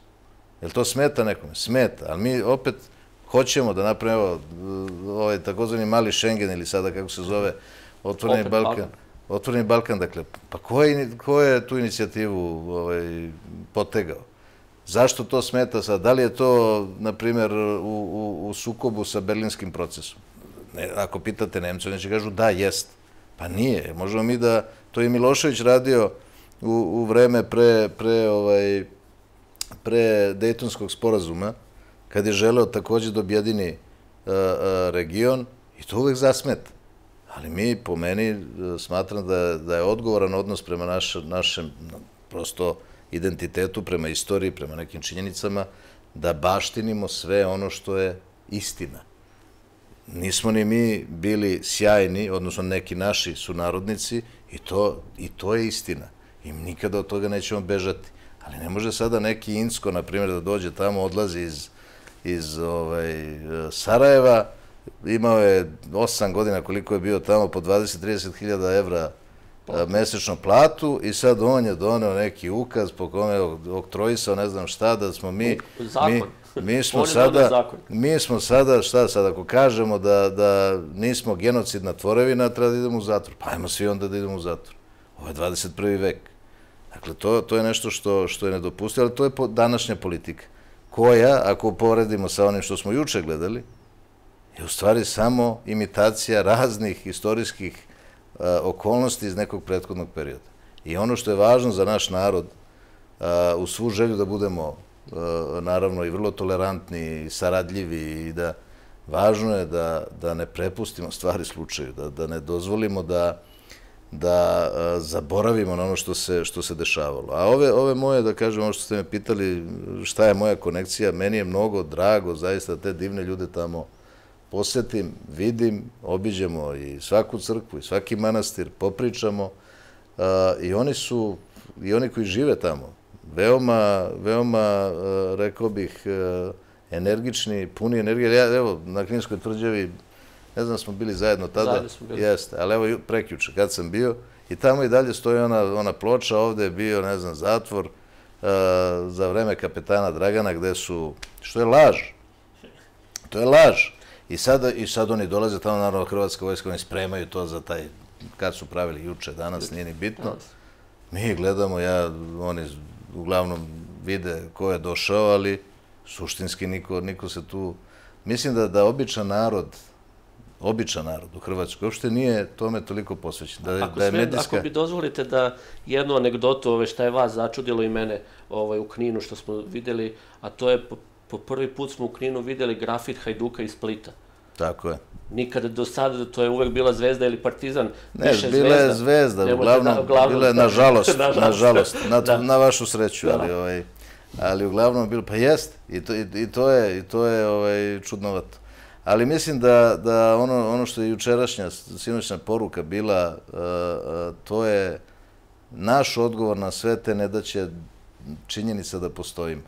Jel to smeta nekome? Smeta, ali mi opet hoćemo da napravimo evo, ovaj takozvani mali Schengen ili sada kako se zove otvoreni Opet Balkan. Balkan. Otvoreni Balkan, dakle, pa ko je, ko je tu inicijativu ovaj, potegao? Zašto to smeta sad? Da li je to, na primjer, u, u, u sukobu sa berlinskim procesom? Ne, ako pitate Nemce, oni će kažu da, jest. Pa nije. Možemo mi da, to je Milošević radio u, u vreme pre, pre, ovaj, pre Dejtonskog sporazuma, kad je želeo takođe da objedini uh, region i to uvek zasmeta. Ali mi, po meni, uh, smatram da, da je odgovoran odnos prema naš, našem prosto identitetu, prema istoriji, prema nekim činjenicama, da baštinimo sve ono što je istina. Nismo ni mi bili sjajni, odnosno neki naši sunarodnici, i to, i to je istina. I nikada od toga nećemo bežati. Ali ne može sada neki Insko, na primjer, da dođe tamo, odlazi iz, iz ovaj, Sarajeva, imao je 8 godina koliko je bio tamo, po 20-30 hiljada evra a, mesečno platu i sad on je doneo neki ukaz po kome je oktroisao ne znam šta, da smo mi... Zakon. Mi, mi smo sada, mi smo sada, šta sad, ako kažemo da, da nismo genocidna tvorevina, treba da idemo u zatvor. Pa ajmo svi onda da idemo u zatvor. Ovo je 21. vek. Dakle, to, to je nešto što, što je nedopustivo, ali to je po, današnja politika, koja, ako poredimo sa onim što smo juče gledali, je u stvari samo imitacija raznih istorijskih a, okolnosti iz nekog prethodnog perioda. I ono što je važno za naš narod, a, u svu želju da budemo a, naravno i vrlo tolerantni i saradljivi i da važno je da, da ne prepustimo stvari slučaju, da, da ne dozvolimo da da a, zaboravimo na ono što se, što se dešavalo. A ove, ove moje, da kažem, ono što ste me pitali, šta je moja konekcija, meni je mnogo drago zaista te divne ljude tamo posetim, vidim, obiđemo i svaku crkvu i svaki manastir, popričamo a, i oni su, i oni koji žive tamo, veoma, veoma, a, rekao bih, energični, puni energije. Ja, evo, na Kninskoj tvrđavi, ne znam, smo bili zajedno tada. Zajedno smo bili. Jeste, ali evo, ju- prekjuče, kad sam bio, i tamo i dalje stoji ona, ona ploča, ovde je bio, ne znam, zatvor, a, za vreme kapetana Dragana, gde su, što je laž, to je laž. I sada, I sad oni dolaze tamo, naravno, Hrvatska vojska, oni spremaju to za taj, kad su pravili juče, danas, nije ni bitno. Mi gledamo, ja, oni uglavnom vide ko je došao, ali suštinski niko, niko se tu... Mislim da, da običan narod, običan narod u Hrvatskoj, uopšte nije tome toliko posvećen. Da, Ako, da je sme, medijska... ako bi dozvolite da jednu anegdotu ove, šta je vas začudilo i mene ovaj, u Kninu što smo videli, a to je po, po prvi put smo u Kninu videli grafit Hajduka iz Splita. Tako je. Nikada do sada, to je uvek bila Zvezda ili Partizan, Ne, više bila je zvezda, uglavnom, da- uglavnom, bila je nažalost, nažalost, na, Da. na vašu sreću, Da. ali, ovaj, ali uglavnom bilo, pa jest, i to, i, i to je, i to je ovaj, čudnovato. Ali mislim da, da ono, ono što je jučerašnja, sinoćna poruka bila, uh, uh, to je naš odgovor na sve te nedaće činjenica da postojimo.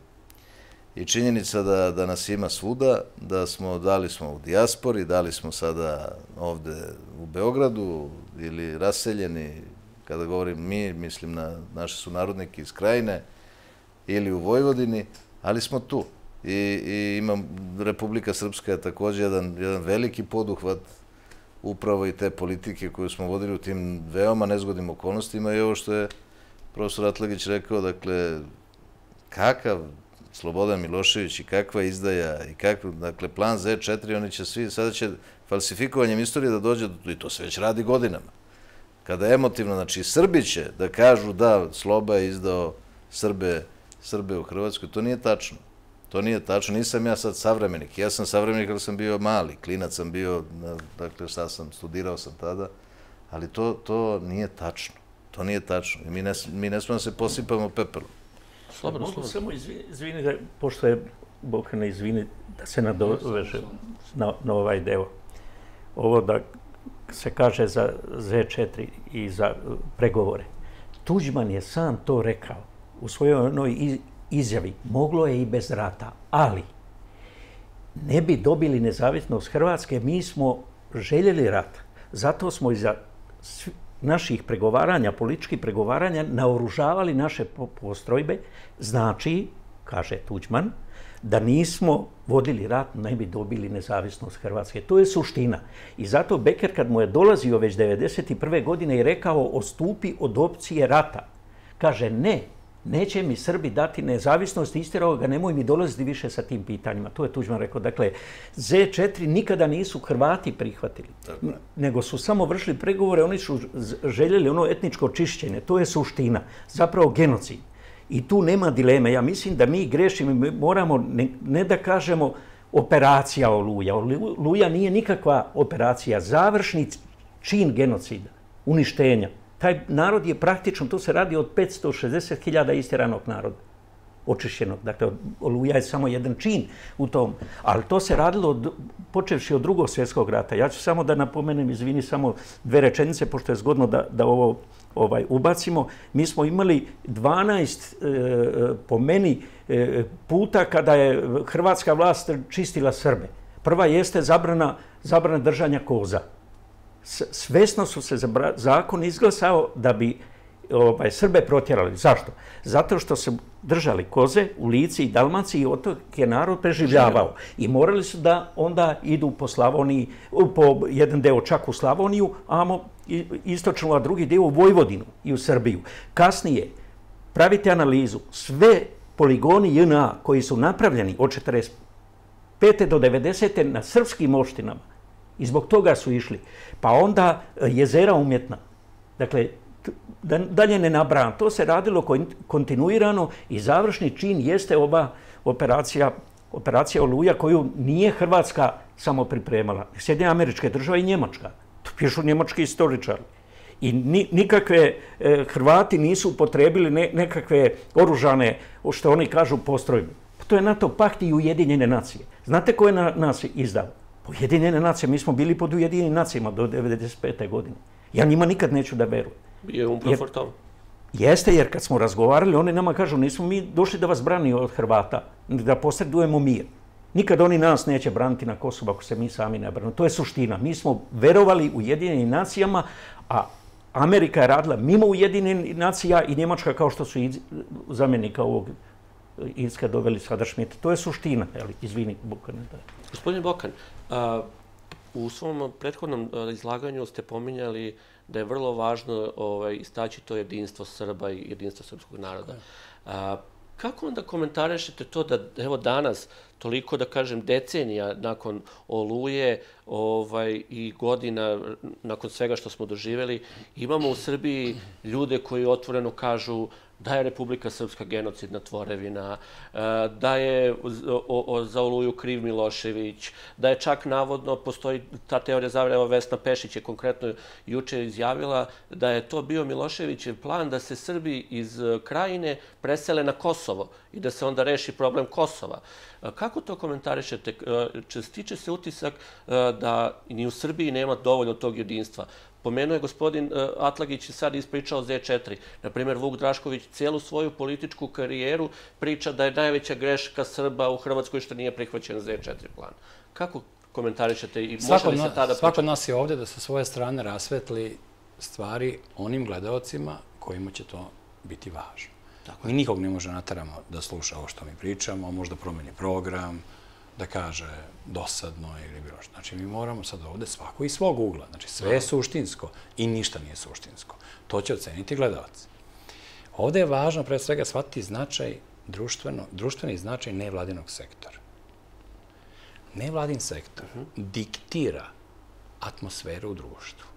I činjenica da, da nas ima svuda, da smo, dali smo u dijaspori, dali smo sada ovde u Beogradu ili raseljeni, kada govorim mi, mislim na naše sunarodnike iz krajine ili u Vojvodini, ali smo tu. I, i Republika Srpska je takođe jedan, jedan veliki poduhvat upravo i te politike koju smo vodili u tim veoma nezgodnim okolnostima i ovo što je profesor Atlagić rekao, dakle, kakav Slobodan Milošević i kakva izdaja i kakav, dakle, plan Z4, oni će svi, sada će falsifikovanjem istorije da dođe, i to se već radi godinama. Kada emotivno, znači, Srbi će da kažu da Sloba je izdao Srbe, Srbe u Hrvatskoj, to nije tačno. To nije tačno, nisam ja sad savremenik. Ja sam savremenik kada sam bio mali, klinac sam bio, dakle šta sam, studirao sam tada, ali to, to nije tačno. To nije tačno. I mi ne, mi ne smemo da se posipamo pepelom. Slobodno, Mogu samo izvini, da, pošto je Bokana izvini, da se nadoveže na, na ovaj deo. Ovo da se kaže za Z4 i za pregovore. Tuđman je sam to rekao u svojoj onoj izjavi. Moglo je i bez rata, ali ne bi dobili nezavisnost Hrvatske, mi smo željeli rat. Zato smo iza naših pregovaranja, političkih pregovaranja, naoružavali naše postrojbe, znači, kaže Tuđman, da nismo vodili rat, ne bi dobili nezavisnost Hrvatske. To je suština. I zato Beker, kad mu je dolazio već 1991. godine i rekao ostupi od opcije rata, kaže ne, neće mi Srbi dati nezavisnost, istirao ga, nemoj mi dolaziti više sa tim pitanjima. To je Tuđman rekao. Dakle, Z4 nikada nisu Hrvati prihvatili, nego su samo vršili pregovore, oni su željeli ono etničko čišćenje. To je suština, zapravo genocid. I tu nema dileme. Ja mislim da mi grešimo, mi moramo ne, ne da kažemo operacija Oluja. Oluja nije nikakva operacija, završni čin genocida, uništenja. Taj narod je praktično, to se radi od 560.000 istiranog naroda očišćenog. Dakle, Oluja je samo jedan čin u tom. Ali to se radilo od, počevši od drugog svjetskog rata. Ja ću samo da napomenem, izvini, samo dve rečenice, pošto je zgodno da, da ovo ovaj ubacimo. Mi smo imali 12 e, po meni e, puta kada je hrvatska vlast čistila Srbe. Prva jeste zabrana, zabrana držanja koza. Svesno su se zakon izglasao da bi ovaj, Srbe protjerali. Zašto? Zato što se držali koze u Lici i Dalmaciji i od tog je narod preživljavao. I morali su da onda idu po Slavoniji, po jedan deo čak u Slavoniju, a istočno, a drugi deo u Vojvodinu i u Srbiju. Kasnije, pravite analizu, sve poligoni JNA koji su napravljeni od 45. do 90. na srpskim oštinama, i zbog toga su išli. Pa onda e, jezera umjetna. Dakle, da dalje ne nabrajam, to se radilo kontinuirano i završni čin jeste ova operacija operacija Oluja koju nije Hrvatska samo pripremala. Sjedinje američke države i Njemačka. To pišu njemački istoričari. I ni, nikakve e, Hrvati nisu upotrebili ne, nekakve oružane, što oni kažu, postrojbe. Pa to je NATO pakt i Ujedinjene nacije. Znate ko je na, nas izdao? Ujedinjene nacije. Mi smo bili pod Ujedinjenim nacijama do 1995. godine. Ja njima nikad neću da verujem. Je to. Jeste, jer kad smo razgovarali, oni nama kažu, nismo mi došli da vas brani od Hrvata, da posredujemo mir. Nikad oni nas neće braniti na Kosovo ako se mi sami ne branimo. To je suština. Mi smo verovali u jedinim nacijama, a Amerika je radila mimo Ujedinjenih nacija i Njemačka kao što su zamjenika ovog Irska doveli sada Šmita. To je suština. Jeli, izvini, Bokan. Da. Gospodin Bokan, a, u svom prethodnom izlaganju ste pominjali da je vrlo važno ovaj, istaći to jedinstvo Srba i jedinstvo srpskog naroda. A, kako onda komentarišete to da evo danas toliko da kažem decenija nakon Oluje ovaj i godina nakon svega što smo doživeli imamo u Srbiji ljude koji otvoreno kažu da je Republika Srpska genocidna tvorevina, e, da je za Oluju kriv Milošević, da je čak navodno, postoji ta teorija zavre, evo Vesna Pešić je konkretno juče izjavila da je to bio Miloševićev plan da se Srbi iz krajine presele na Kosovo i da se onda reši problem Kosova. E, kako to komentarišete? E, stiče se utisak da ni u Srbiji nema dovoljno tog jedinstva. Pomenuo je gospodin uh, Atlagić i sad ispričao Z4. Naprimjer, Vuk Drašković cijelu svoju političku karijeru priča da je najveća greška Srba u Hrvatskoj što nije prihvaćen Z4 plan. Kako komentarišete i može li se tada pričati? Svako nas je ovdje da sa svoje strane rasvetli stvari onim gledalcima kojima će to biti važno. Tako Mi nikog ne može nataramo da sluša ovo što mi pričamo, možda promeni program, da kaže dosadno ili bilo što. Znači, mi moramo sad ovde svako iz svog ugla. Znači, sve je suštinsko i ništa nije suštinsko. To će oceniti gledalac. Ovde je važno, pre svega, shvatiti značaj društveno, društveni značaj nevladinog sektora. Nevladin sektor diktira atmosferu u društvu.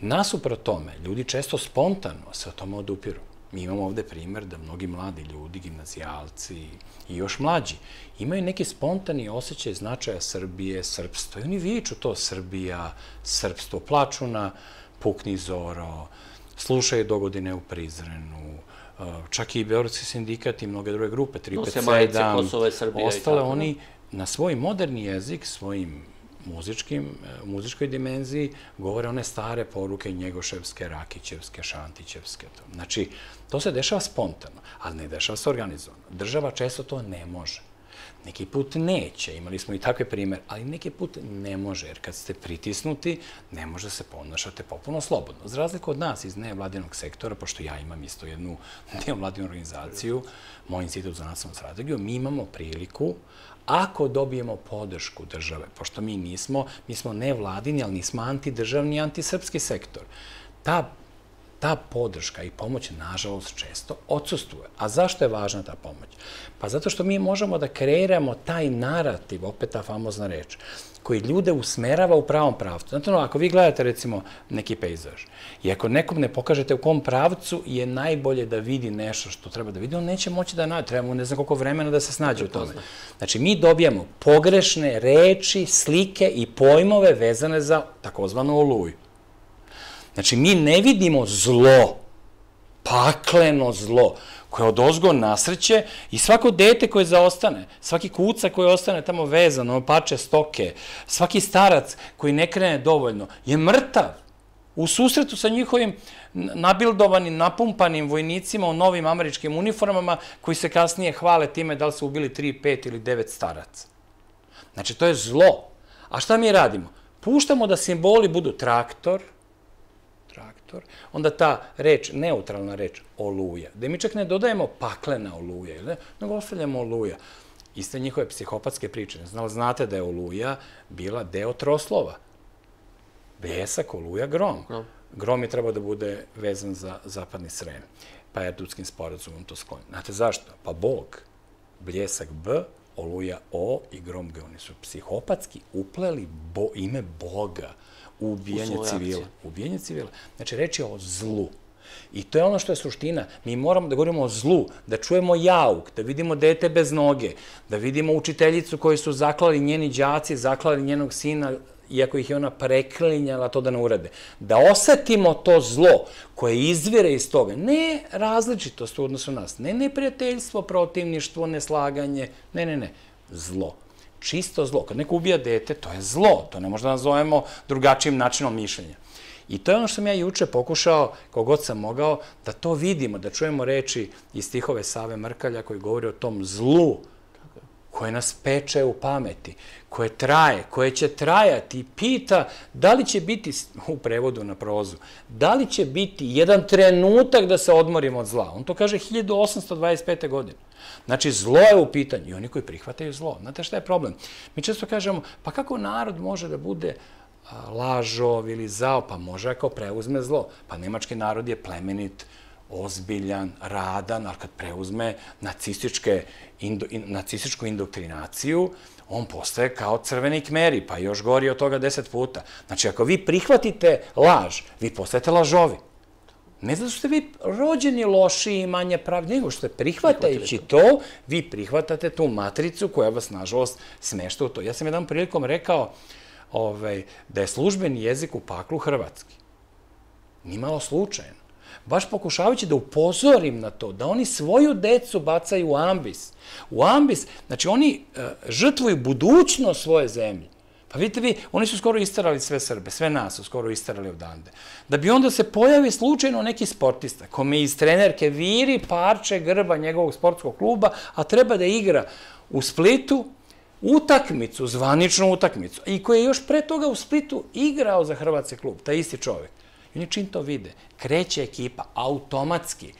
Nasuprot tome, ljudi često spontano se o tome odupiru. Mi imamo ovde primer da mnogi mladi ljudi, gimnazijalci i još mlađi, imaju neki spontani osjećaj značaja Srbije, srpstva. I oni viču to Srbija, srpstvo, plaču na Pukni Zoro, slušaju dogodine u Prizrenu, čak i Beogradski sindikat i mnoge druge grupe, 357, Kosova i Srbija ostale oni na svoj moderni jezik, svojim muzičkim, e, muzičkoj dimenziji, govore one stare poruke Njegoševske, Rakićevske, Šantićevske. To. Znači, to se dešava spontano, ali ne dešava se organizovano. Država često to ne može. Neki put neće, imali smo i takve primere, ali neki put ne može, jer kad ste pritisnuti, ne može se ponašate popuno slobodno. Za razliku od nas iz nevladinog sektora, pošto ja imam isto jednu nevladinu organizaciju, moj institut za nacionalnu strategiju, mi imamo priliku, ako dobijemo podršku države, pošto mi nismo, mi smo nevladini, ali nismo antidržavni, antisrpski sektor, ta ta podrška i pomoć, nažalost, često odsustuje. A zašto je važna ta pomoć? Pa zato što mi možemo da kreiramo taj narativ, opet ta famozna reč, koji ljude usmerava u pravom pravcu. Znate, no, ako vi gledate, recimo, neki pejzaž, i ako nekom ne pokažete u kom pravcu je najbolje da vidi nešto što treba da vidi, on neće moći da nađe, treba mu ne znam koliko vremena da se snađe u tome. Znači, mi dobijamo pogrešne reči, slike i pojmove vezane za takozvanu oluju. Znači, mi ne vidimo zlo, pakleno zlo, koje od ozgo nasreće i svako dete koje zaostane, svaki kuca koji ostane tamo vezano, pače stoke, svaki starac koji ne krene dovoljno, je mrtav u susretu sa njihovim nabildovanim, napumpanim vojnicima u novim američkim uniformama koji se kasnije hvale time da li su ubili 3, 5 ili 9 staraca. Znači, to je zlo. A šta mi radimo? Puštamo da simboli budu traktor, traktor, onda ta reč, neutralna reč, oluja, da mi čak ne dodajemo paklena oluja, ne, nego ostavljamo oluja. Iste njihove psihopatske priče. Znali znate da je oluja bila deo troslova. Bljesak, oluja, grom. Grom je trebao da bude vezan za zapadni srem. Pa je Erdutskim sporazumom to sklonio. Znate zašto? Pa Bog. Bljesak B, oluja O i grom G. Oni su psihopatski upleli bo, ime Boga ubijanje civila. Ubijanje civila. Znači, reč je o zlu. I to je ono što je suština. Mi moramo da govorimo o zlu, da čujemo jauk, da vidimo dete bez noge, da vidimo učiteljicu koju su zaklali njeni đaci, zaklali njenog sina, iako ih je ona preklinjala to da ne urade. Da osetimo to zlo koje izvire iz toga. Ne različitost u odnosu nas, ne neprijateljstvo, protivništvo, neslaganje, ne, ne, ne, zlo čisto zlo. Kad neko ubija dete, to je zlo. To ne možda nazovemo drugačijim načinom mišljenja. I to je ono što sam ja juče pokušao, kogod sam mogao, da to vidimo, da čujemo reči iz stihove Save Mrkalja koji govori o tom zlu koje nas peče u pameti, koje traje, koje će trajati i pita da li će biti, u prevodu na prozu, da li će biti jedan trenutak da se odmorimo od zla. On to kaže 1825. godine. Znači, zlo je u pitanju i oni koji prihvataju zlo. Znate šta je problem? Mi često kažemo, pa kako narod može da bude lažov ili zao? Pa može ako preuzme zlo. Pa nemački narod je plemenit, ozbiljan, radan, ali kad preuzme nacističke, indo, in, nacističku indoktrinaciju, on postaje kao crveni kmeri, pa još gori od toga deset puta. Znači, ako vi prihvatite laž, vi postajete lažovi. Ne zato što ste vi rođeni loši i manje pravi, nego što ste prihvatajući to, vi prihvatate tu matricu koja vas, nažalost, smešta u to. Ja sam jedan prilikom rekao ovaj, da je službeni jezik u paklu hrvatski. Nimalo slučajno. Baš pokušavajući da upozorim na to, da oni svoju decu bacaju u ambis. U ambis, znači oni uh, žrtvuju budućnost svoje zemlje. Pa vidite vi, oni su skoro istarali sve Srbe, sve nas su skoro istarali odande. Da bi onda se pojavi slučajno neki sportista, kome iz trenerke viri parče grba njegovog sportskog kluba, a treba da igra u Splitu utakmicu, zvaničnu utakmicu, i koji je još pre toga u Splitu igrao za Hrvatski klub, taj isti čovek. Oni čim to vide, kreće ekipa automatski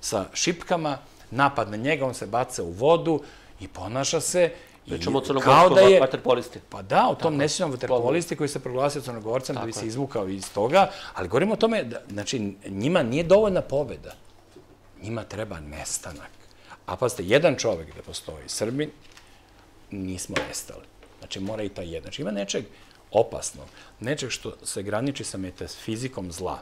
sa šipkama, napad na njega, on se baca u vodu i ponaša se Pričamo o crnogorskom da je- vaterpolisti. Pa da, o tom nesrećnom vaterpolisti koji se proglasio crnogorcem da bi se izvukao iz toga, ali govorimo o tome da, znači, njima nije dovoljna pobeda. Njima treba nestanak. A pa ste jedan čovek da postoji, Srbin, nismo nestali. Znači, mora i taj jedan. Znači, ima nečeg opasnog, nečeg što se graniči sa metafizikom zla.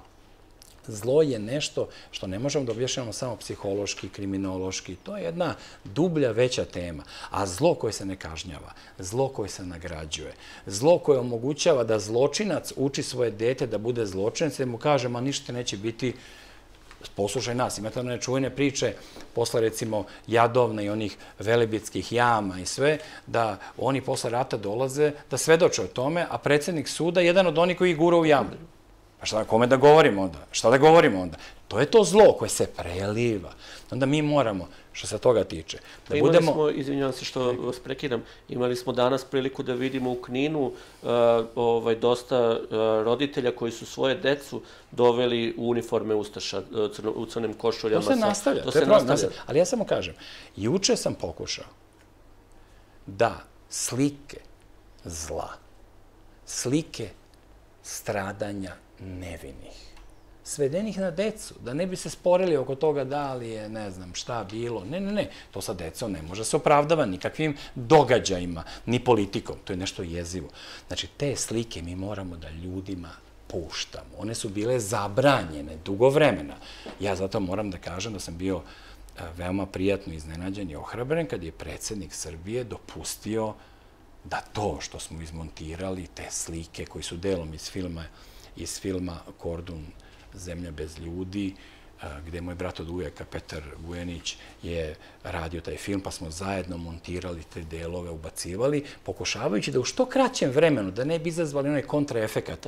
Zlo je nešto što ne možemo da objašnjamo samo psihološki, kriminološki. To je jedna dublja, veća tema. A zlo koje se ne kažnjava, zlo koje se nagrađuje, zlo koje omogućava da zločinac uči svoje dete da bude zločinac, da mu kaže, ma ništa neće biti poslušaj nas, imate one čuvene priče posle recimo Jadovna i onih velebitskih jama i sve, da oni posle rata dolaze da svedoče o tome, a predsednik suda je jedan od onih koji ih gura u jamu. A šta, kome da govorimo onda? Šta da govorimo onda? To je to zlo koje se preliva. Onda mi moramo, što se toga tiče, da imali budemo... smo, izvinjavam se što vas prekidam, imali smo danas priliku da vidimo u Kninu uh, ovaj, dosta uh, roditelja koji su svoje decu doveli u uniforme Ustaša, uh, crno, u crnim košuljama. To se sa- nastavlja. To To se problem, nastavlja. nastavlja. Ali ja samo kažem, juče sam pokušao da slike zla, slike stradanja nevinih, svedenih na decu, da ne bi se sporili oko toga da li je, ne znam, šta bilo. Ne, ne, ne, to sa decom ne može se opravdava nikakvim događajima, ni politikom. To je nešto jezivo. Znači, te slike mi moramo da ljudima puštamo. One su bile zabranjene dugo vremena. Ja zato moram da kažem da sam bio e, veoma prijatno iznenađen i ohrabren kad je predsednik Srbije dopustio da to što smo izmontirali, te slike koji su delom iz filma, iz filma Kordun, Zemlja bez ljudi, gde moj brat od ujaka, Petar Vujanić, je radio taj film, pa smo zajedno montirali te delove, ubacivali, pokušavajući da u što kraćem vremenu, da ne bi izazvali onaj kontraefekat,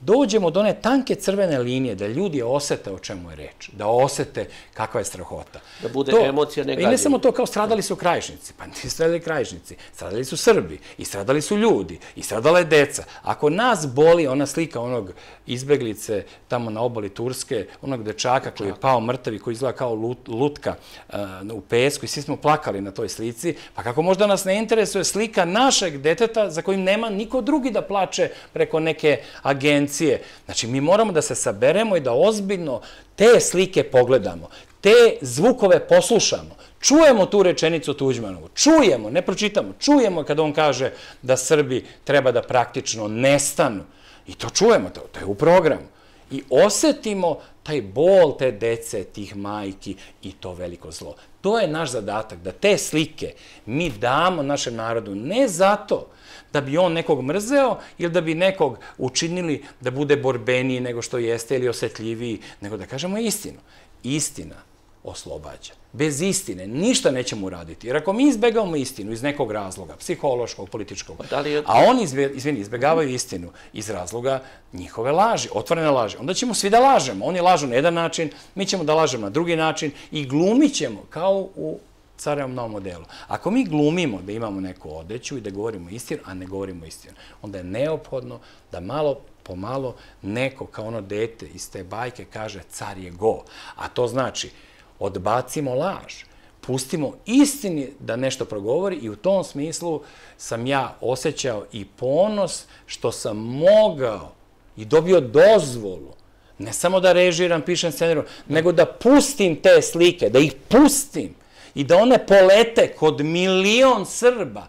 dođemo do one tanke crvene linije, da ljudi osete o čemu je reč, da osete kakva je strahota. Da bude To- emocija I ne samo to kao stradali su krajišnici, pa nisu stradali krajišnici, stradali su Srbi, i stradali su ljudi, i stradala je deca. Ako nas boli ona slika onog izbeglice tamo na obali Turske, onog dečaka koji je pao mrtav i koji izgleda kao lut- lutka uh, u pesku i svi smo plakali na toj slici, pa kako možda nas ne interesuje slika našeg deteta za kojim nema niko drugi da plače preko neke agencije. Znači, mi moramo da se saberemo i da ozbiljno te slike pogledamo, te zvukove poslušamo, čujemo tu rečenicu Tuđmanovu, čujemo, ne pročitamo, čujemo kada on kaže da Srbi treba da praktično nestanu. I to čujemo, to je u programu. I osetimo taj bol te dece, tih majki i to veliko zlo. To je naš zadatak, da te slike mi damo našem narodu, ne zato da bi on nekog mrzeo ili da bi nekog učinili da bude borbeniji nego što jeste ili osetljiviji, nego da kažemo istinu. Istina oslobađa. Bez istine ništa nećemo uraditi. Jer ako mi izbegavamo istinu iz nekog razloga, psihološkog, političkog, da li je- a oni izbe, izvini, izbegavaju istinu iz razloga njihove laži, otvorene laži, onda ćemo svi da lažemo. Oni lažu na jedan način, mi ćemo da lažemo na drugi način i glumit ćemo kao u carevom novom modelu. Ako mi glumimo da imamo neku odeću i da govorimo istinu, a ne govorimo istinu, onda je neophodno da malo po malo neko kao ono dete iz te bajke kaže car je go. A to znači odbacimo laž, pustimo istini da nešto progovori i u tom smislu sam ja osjećao i ponos što sam mogao i dobio dozvolu ne samo da režiram, pišem scenariju, nego da pustim te slike, da ih pustim i da one polete kod milion Srba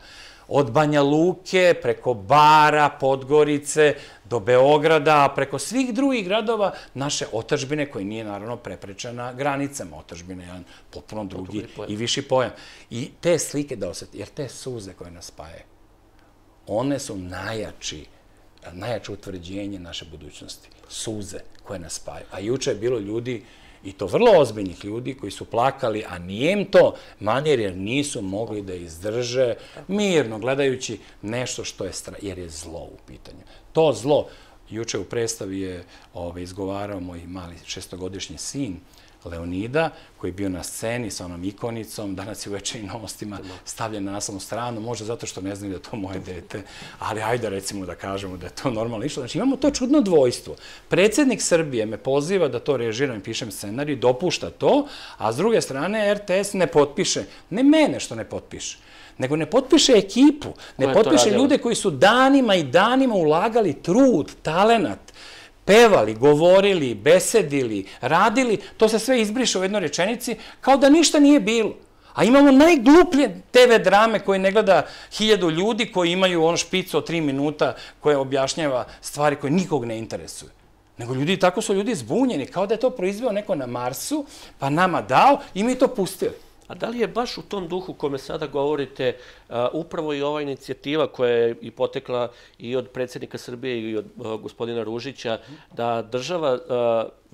od Banja Luke, preko Bara, Podgorice, do Beograda, preko svih drugih gradova naše otačbine, koji nije naravno preprečena granicama. Otačbina je jedan potpuno drugi i viši pojam. I te slike da osjeti, jer te suze koje nas spaje, one su najjači, najjače utvrđenje naše budućnosti. Suze koje nas spaju. A juče je bilo ljudi, i to vrlo ozbiljnih ljudi, koji su plakali, a nije im to manjer, jer nisu mogli da izdrže mirno gledajući nešto što je stra... jer je zlo u pitanju. To zlo, juče u predstavi je ove, izgovarao moj mali šestogodišnji sin, Leonida, koji je bio na sceni sa onom ikonicom, danas je u večernjim novostima stavljen na naslovnu stranu, možda zato što ne znaju da je to moje dete, ali ajde recimo da kažemo da je to normalno išlo. Znači imamo to čudno dvojstvo. Predsednik Srbije me poziva da to režiram i pišem scenarij, dopušta to, a s druge strane RTS ne potpiše, ne mene što ne potpiše, nego ne potpiše ekipu, ne potpiše ljude koji su danima i danima ulagali trud, talenat, pevali, govorili, besedili, radili, to se sve izbriše u jednoj rečenici kao da ništa nije bilo. A imamo najgluplje TV drame koje ne gleda hiljadu ljudi koji imaju ono špicu od tri minuta koje objašnjava stvari koje nikog ne interesuje. Nego ljudi, tako su ljudi zbunjeni, kao da je to proizveo neko na Marsu, pa nama dao i mi to pustili. A da li je baš u tom duhu kome sada govorite upravo i ova inicijativa koja je i potekla i od predsjednika Srbije i od gospodina Ružića, da država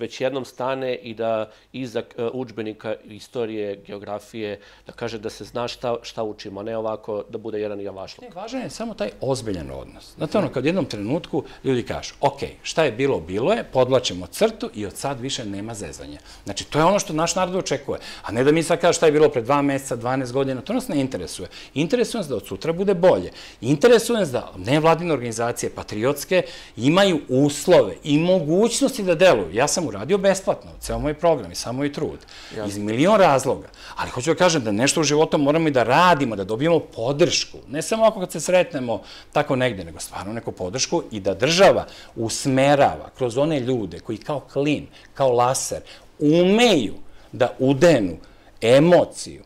već jednom stane i da iza a, učbenika istorije, geografije, da kaže da se zna šta, šta učimo, a ne ovako da bude jedan javašluk. Ne, važan je samo taj ozbiljan odnos. Znate, ono, kad u jednom trenutku ljudi kažu, ok, šta je bilo, bilo je, podlačemo crtu i od sad više nema zezanja. Znači, to je ono što naš narod očekuje. A ne da mi sad kažu šta je bilo pre dva meseca, 12 godina, to nas ne interesuje. Interesuje nas da od sutra bude bolje. Interesuje nas da nevladine organizacije, patriotske, imaju uslove i mogućnosti da deluju. Ja sam uradio besplatno, ceo moj program i samo moj trud. Iz milion razloga. Ali hoću da kažem da nešto u životu moramo i da radimo, da dobijemo podršku. Ne samo ako kad se sretnemo tako negde, nego stvarno neku podršku i da država usmerava kroz one ljude koji kao klin, kao laser, umeju da udenu emociju,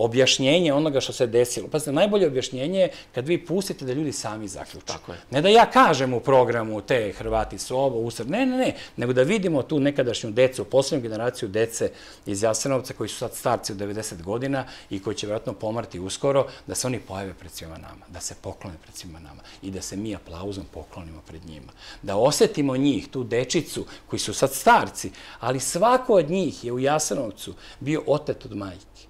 objašnjenje onoga što se desilo. Pazite, najbolje objašnjenje je kad vi pustite da ljudi sami zaključe. Tako je. Ne da ja kažem u programu te Hrvati su ovo, usred, ne, ne, ne, nego da vidimo tu nekadašnju decu, poslednju generaciju dece iz Jasenovca koji su sad starci od 90 godina i koji će vjerojatno pomrti uskoro, da se oni pojave pred svima nama, da se poklone pred svima nama i da se mi aplauzom poklonimo pred njima. Da osetimo njih, tu dečicu koji su sad starci, ali svako od njih je u Jasenovcu bio otet od majke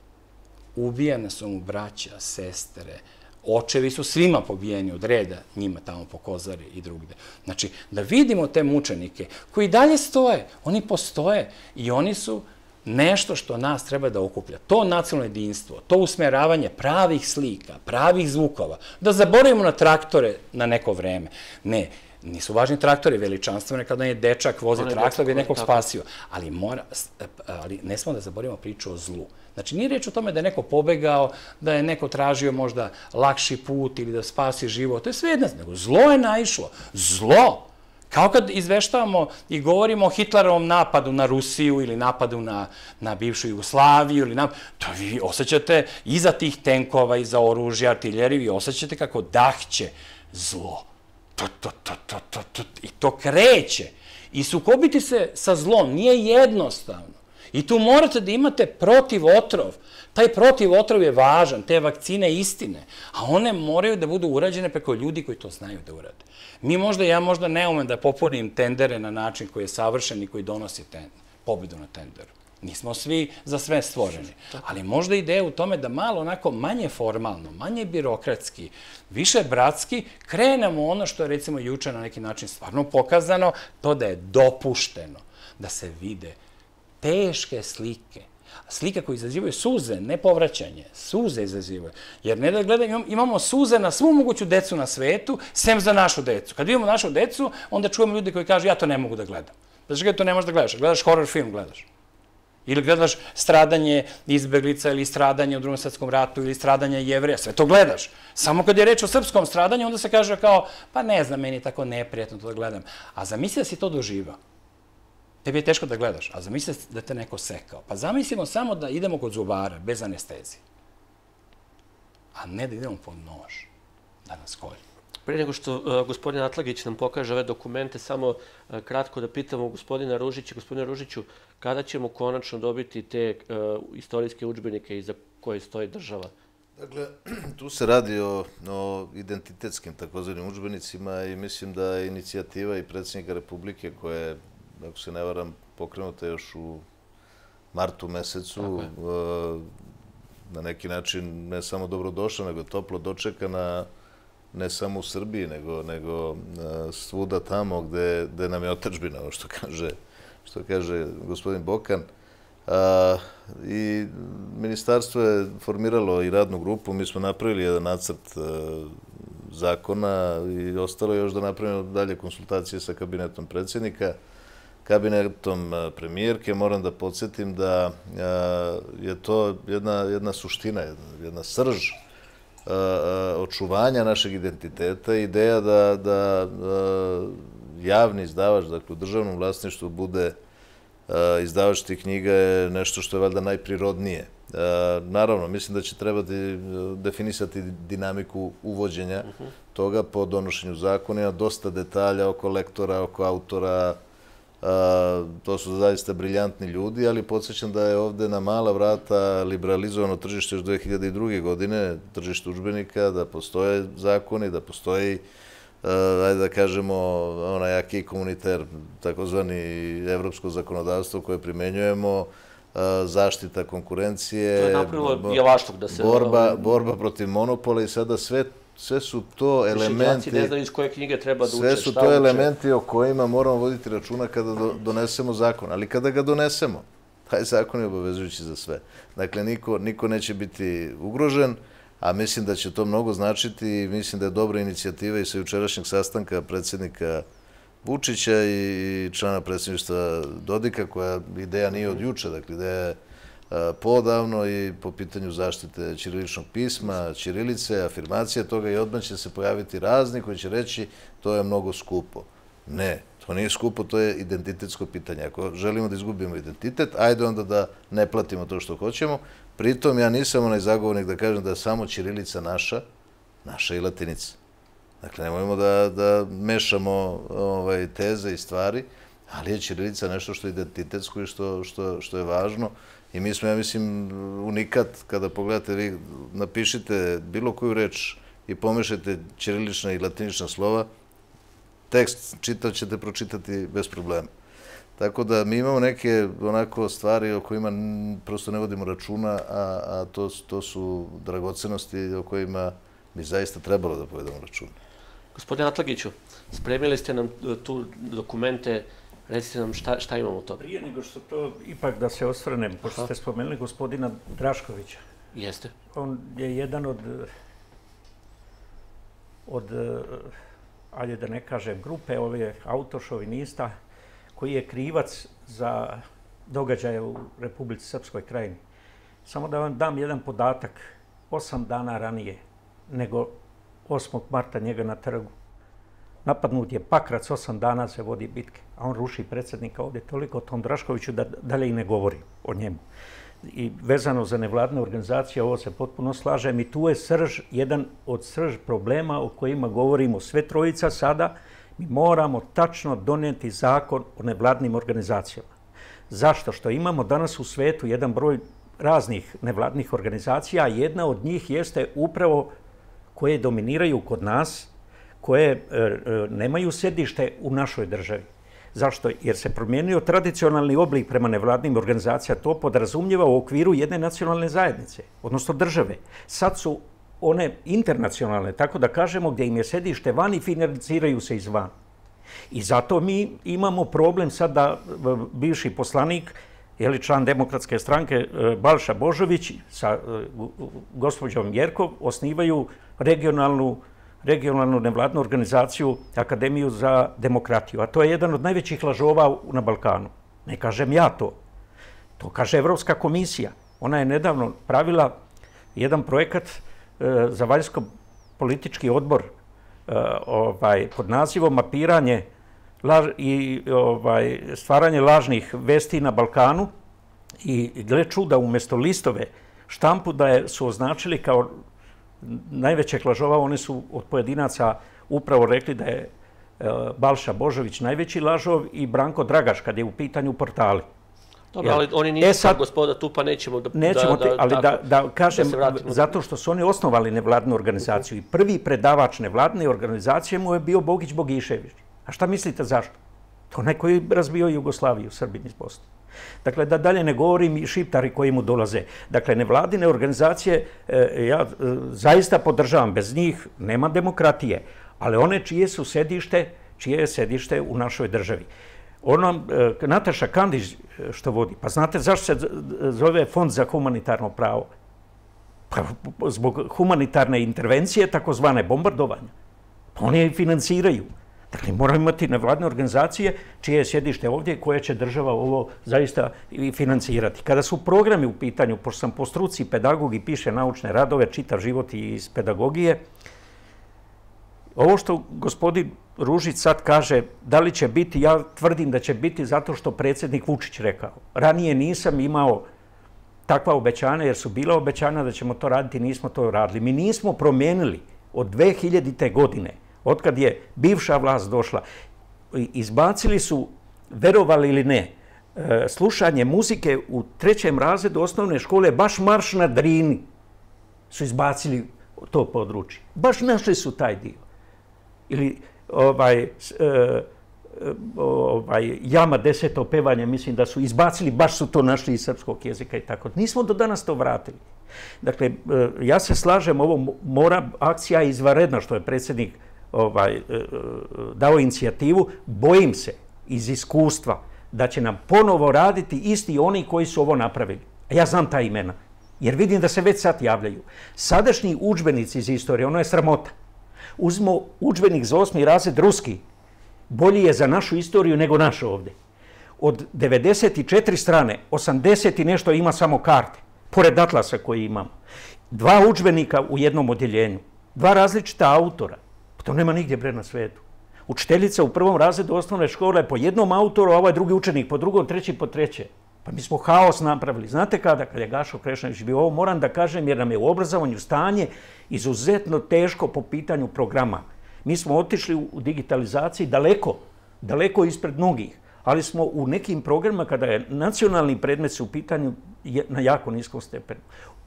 ubijane su mu braća, sestre, očevi su svima pobijeni od reda, njima tamo po Kozari i drugde. Znači, da vidimo te mučenike koji dalje stoje, oni postoje i oni su nešto što nas treba da okuplja. To nacionalno jedinstvo, to usmeravanje pravih slika, pravih zvukova, da zaboravimo na traktore na neko vreme. Ne, nisu važni traktori veličanstvene kada je dečak vozi traktor bi nekog tako. spasio. Ali, mora, ali ne smemo da zaboravimo priču o zlu. Znači, nije reč o tome da je neko pobegao, da je neko tražio možda lakši put ili da spasi život. To je sve jedna, nego zlo je naišlo. Zlo! Kao kad izveštavamo i govorimo o Hitlerovom napadu na Rusiju ili napadu na, na bivšu Jugoslaviju ili napadu, to vi osjećate iza tih tenkova, iza oružja, artiljerije, vi osjećate kako dahće zlo. I to kreće. I sukobiti se sa zlom nije jednostavno. I tu morate da imate protiv otrov. Taj protiv otrov je važan, te vakcine istine, a one moraju da budu urađene preko ljudi koji to znaju da urade. Mi možda, ja možda ne umem da popunim tendere na način koji je savršen i koji donosi ten, pobedu na tenderu. Nismo svi za sve stvoreni. Ali možda ideja u tome da malo onako manje formalno, manje birokratski, više bratski, krenemo ono što je recimo juče na neki način stvarno pokazano, to da je dopušteno da se vide teške slike. Slike koje izazivaju suze, ne povraćanje. Suze izazivaju. Jer ne da gledamo, imamo suze na svu moguću decu na svetu, sem za našu decu. Kad vidimo našu decu, onda čujemo ljudi koji kažu ja to ne mogu da gledam. Znači kada to ne možeš da gledaš? Gledaš horror film, gledaš. Ili gledaš stradanje izbeglica ili stradanje u drugom svetskom ratu ili stradanje jevreja, sve to gledaš. Samo kad je reč o srpskom stradanju, onda se kaže kao, pa ne znam, meni je tako neprijatno to da gledam. A zamisli da si to doživao. Tebi je teško da gledaš, a zamisli da te neko sekao. Pa zamislimo samo da idemo kod zubara, bez anestezije. A ne da idemo pod nož, da nas kolje. Pre nego što uh, gospodin Atlagić nam pokaže ove dokumente, samo uh, kratko da pitamo gospodina Ružića. Gospodine Ružiću, kada ćemo konačno dobiti te uh, istorijske učbenike iza koje stoji država? Dakle, tu se radi o, o identitetskim takozvanim učbenicima i mislim da je inicijativa i predsjednika Republike koja je, ako se ne varam, pokrenuta još u martu mesecu, e, na neki način ne samo dobrodošla, nego toplo dočekana ne samo u Srbiji, nego, nego e, svuda tamo gde, gde nam je otačbina, ovo što kaže, što kaže gospodin Bokan. I ministarstvo je formiralo i radnu grupu, mi smo napravili jedan nacrt e, zakona i ostalo još da napravimo dalje konsultacije sa kabinetom predsjednika, kabinetom e, premijerke. Moram da podsjetim da e, je to jedna, jedna suština, jedna, jedna srž očuvanja našeg identiteta, ideja da, da javni izdavač, dakle u državnom vlasništvu bude izdavač tih knjiga je nešto što je valjda najprirodnije. Naravno, mislim da će trebati definisati dinamiku uvođenja toga po donošenju zakona. Dosta detalja oko lektora, oko autora, to su zaista briljantni ljudi, ali podsjećam da je ovde na mala vrata liberalizovano tržište još 2002. godine, tržište učbenika, da postoje zakoni, da postoji ajde da kažemo, onaj aki komuniter, takozvani evropsko zakonodavstvo koje primenjujemo, zaštita konkurencije, to je napravilo da se... Borba, borba protiv monopola i sada sve sve su to elementi... ne znaju iz koje knjige treba da uče, Sve su to elementi o kojima moramo voditi računa kada donesemo zakon. Ali kada ga donesemo, taj zakon je obavezujući za sve. Dakle, niko, niko neće biti ugrožen, a mislim da će to mnogo značiti i mislim da je dobra inicijativa i sa jučerašnjeg sastanka predsednika Vučića i člana predsedništva Dodika, koja ideja nije od juče, dakle ideja je podavno i po pitanju zaštite ćiriličnog pisma, ćirilice, afirmacije toga i odmah će se pojaviti razni koji će reći to je mnogo skupo. Ne, to nije skupo, to je identitetsko pitanje. Ako želimo da izgubimo identitet, ajde onda da ne platimo to što hoćemo. Pritom ja nisam onaj zagovornik da kažem da je samo ćirilica naša, naša i latinica. Dakle, nemojmo da, da mešamo ovaj, teze i stvari, ali je ćirilica nešto što je identitetsko i što, što, što je važno I mi smo, ja mislim, unikat kada pogledate, vi napišite bilo koju reč i pomešajte ćirilična i latinična slova, tekst čitav ćete pročitati bez problema. Tako da mi imamo neke onako stvari o kojima prosto ne vodimo računa, a, a to, to su dragocenosti o kojima bi zaista trebalo da povedemo računa. Gospodine Atlagiću, spremili ste nam tu dokumente Recite nam šta, šta imamo to. Prije nego što to, ipak da se osvrnem, pošto ste spomenuli gospodina Draškovića. Jeste. On je jedan od, od, ajde da ne kažem, grupe ove autošovinista, koji je krivac za događaje u Republici Srpskoj krajini. Samo da vam dam jedan podatak. Osam dana ranije nego 8. marta njega na trgu Napadnut je Pakrac, osam dana se vodi bitke, a on ruši predsednika ovde toliko o tom Draškoviću da dalje i ne govori o njemu. I vezano za nevladne organizacije, ovo se potpuno slažem i tu je srž, jedan od srž problema o kojima govorimo sve trojica sada, mi moramo tačno doneti zakon o nevladnim organizacijama. Zašto? Što imamo danas u svetu jedan broj raznih nevladnih organizacija, a jedna od njih jeste upravo koje dominiraju kod nas, koje e, e, nemaju sedište u našoj državi. Zašto? Jer se promijenio tradicionalni oblik prema nevladnim organizacijama. To podrazumljeva u okviru jedne nacionalne zajednice, odnosno države. Sad su one internacionalne, tako da kažemo, gdje im je sedište van i financiraju se izvan. I zato mi imamo problem sad da bivši poslanik, je li član demokratske stranke e, Balša Božović sa gospođom Jerkov osnivaju regionalnu regionalnu nevladnu organizaciju Akademiju za demokratiju, a to je jedan od najvećih lažova na Balkanu. Ne kažem ja to. To kaže Evropska komisija. Ona je nedavno pravila jedan projekat e, za valjsko politički odbor e, ovaj, pod nazivom mapiranje laž, i ovaj, stvaranje lažnih vesti na Balkanu i gle čuda, umesto listove štampu da je, su označili kao najvećeg lažova, oni su od pojedinaca upravo rekli da je e, Balša Božović najveći lažov i Branko Dragaš kad je u pitanju portali. Dobro, ali oni nisu e sad, gospoda tu, pa nećemo da... Nećemo, da, da, ali da, da kažem, da zato što su oni osnovali nevladnu organizaciju i prvi predavač nevladne organizacije mu je bio Bogić Bogišević. A šta mislite zašto? To neko je razbio Jugoslaviju, Srbin iz Bosne. Dakle, da dalje ne govorim i šiptari koji mu dolaze. Dakle, nevladine organizacije, e, ja e, zaista podržavam, bez njih nema demokratije, ali one čije su sedište, čije je sedište u našoj državi. Ono, e, Nataša Kandić što vodi, pa znate zašto se zove Fond za humanitarno pravo? Pa zbog humanitarne intervencije, takozvane bombardovanja. Pa oni je finansiraju. Dakle, moramo imati nevladne organizacije čije je sjedište ovdje koje će država ovo zaista i financirati. Kada su programi u pitanju, pošto sam po struci pedagog i piše naučne radove, čitav život iz pedagogije, ovo što gospodin Ružić sad kaže, da li će biti, ja tvrdim da će biti zato što predsjednik Vučić rekao. Ranije nisam imao takva obećanja, jer su bila obećanja da ćemo to raditi, nismo to radili. Mi nismo promijenili od 2000. godine, otkad je bivša vlast došla, izbacili su, verovali ili ne, e, slušanje muzike u trećem razredu osnovne škole, baš marš na Drini su izbacili to područje. Baš našli su taj dio. Ili ovaj, e, ovaj, jama deseto pevanje, mislim da su izbacili, baš su to našli iz srpskog jezika i tako. Nismo do danas to vratili. Dakle, e, ja se slažem, ovo mora akcija izvaredna što je predsjednik ovaj, e, dao inicijativu. Bojim se iz iskustva da će nam ponovo raditi isti oni koji su ovo napravili. A ja znam ta imena, jer vidim da se već sad javljaju. Sadašnji učbenici iz istorije, ono je sramota. Uzmo učbenik za osmi razred ruski, bolji je za našu istoriju nego naš ovde. Od 94 strane, 80 i nešto ima samo karte, pored atlasa koji imamo. Dva učbenika u jednom odjeljenju, dva različita autora. Pa to nema nigdje bre na svetu. Učiteljica u prvom razredu osnovne škole po jednom autoru, a ovaj drugi učenik po drugom, treći po treće. Pa mi smo haos napravili. Znate kada, kada je Gašo Krešanović bio ovo, moram da kažem jer nam je u obrazovanju stanje izuzetno teško po pitanju programa. Mi smo otišli u digitalizaciji daleko, daleko ispred mnogih, ali smo u nekim programima kada je nacionalni predmet su u pitanju na jako niskom stepenu.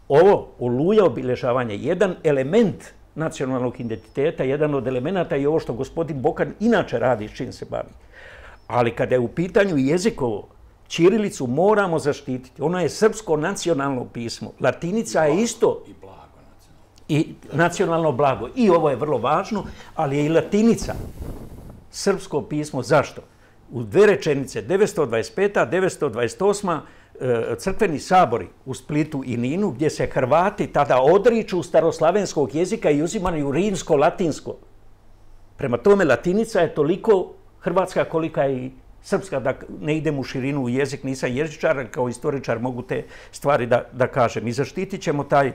Ovo oluja obilježavanje, jedan element nacionalnog identiteta, jedan od elemenata je ovo što gospodin Bokan inače radi, s čim se bavi. Ali kada je u pitanju jezikovo, Ćirilicu moramo zaštititi. Ono je srpsko nacionalno pismo. Latinica je isto i nacionalno blago. I ovo je vrlo važno, ali je i latinica srpsko pismo. Zašto? U dve rečenice, 925. 928. E, crkveni sabori u Splitu i Ninu, gdje se Hrvati tada odriču staroslavenskog jezika i uzimaju rimsko-latinsko. Prema tome, latinica je toliko hrvatska kolika je i srpska, da ne idem u širinu u jezik, nisam jezičar, kao istoričar mogu te stvari da, da kažem. I zaštitit ćemo taj,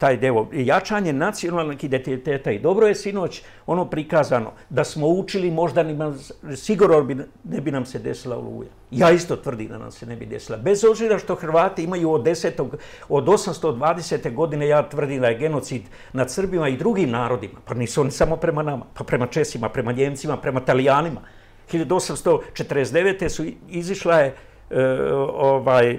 taj deo. Jačanje nacionalnog identiteta i dobro je sinoć ono prikazano da smo učili možda nima, sigurno bi, ne bi nam se desila oluja. Ja isto tvrdim da nam se ne bi desila. Bez obzira što Hrvati imaju od, desetog, od 820. godine, ja tvrdim da je genocid nad Srbima i drugim narodima. Pa nisu oni samo prema nama, pa prema Česima, prema Njemcima, prema Talijanima. 1849. su izišla je e, ovaj,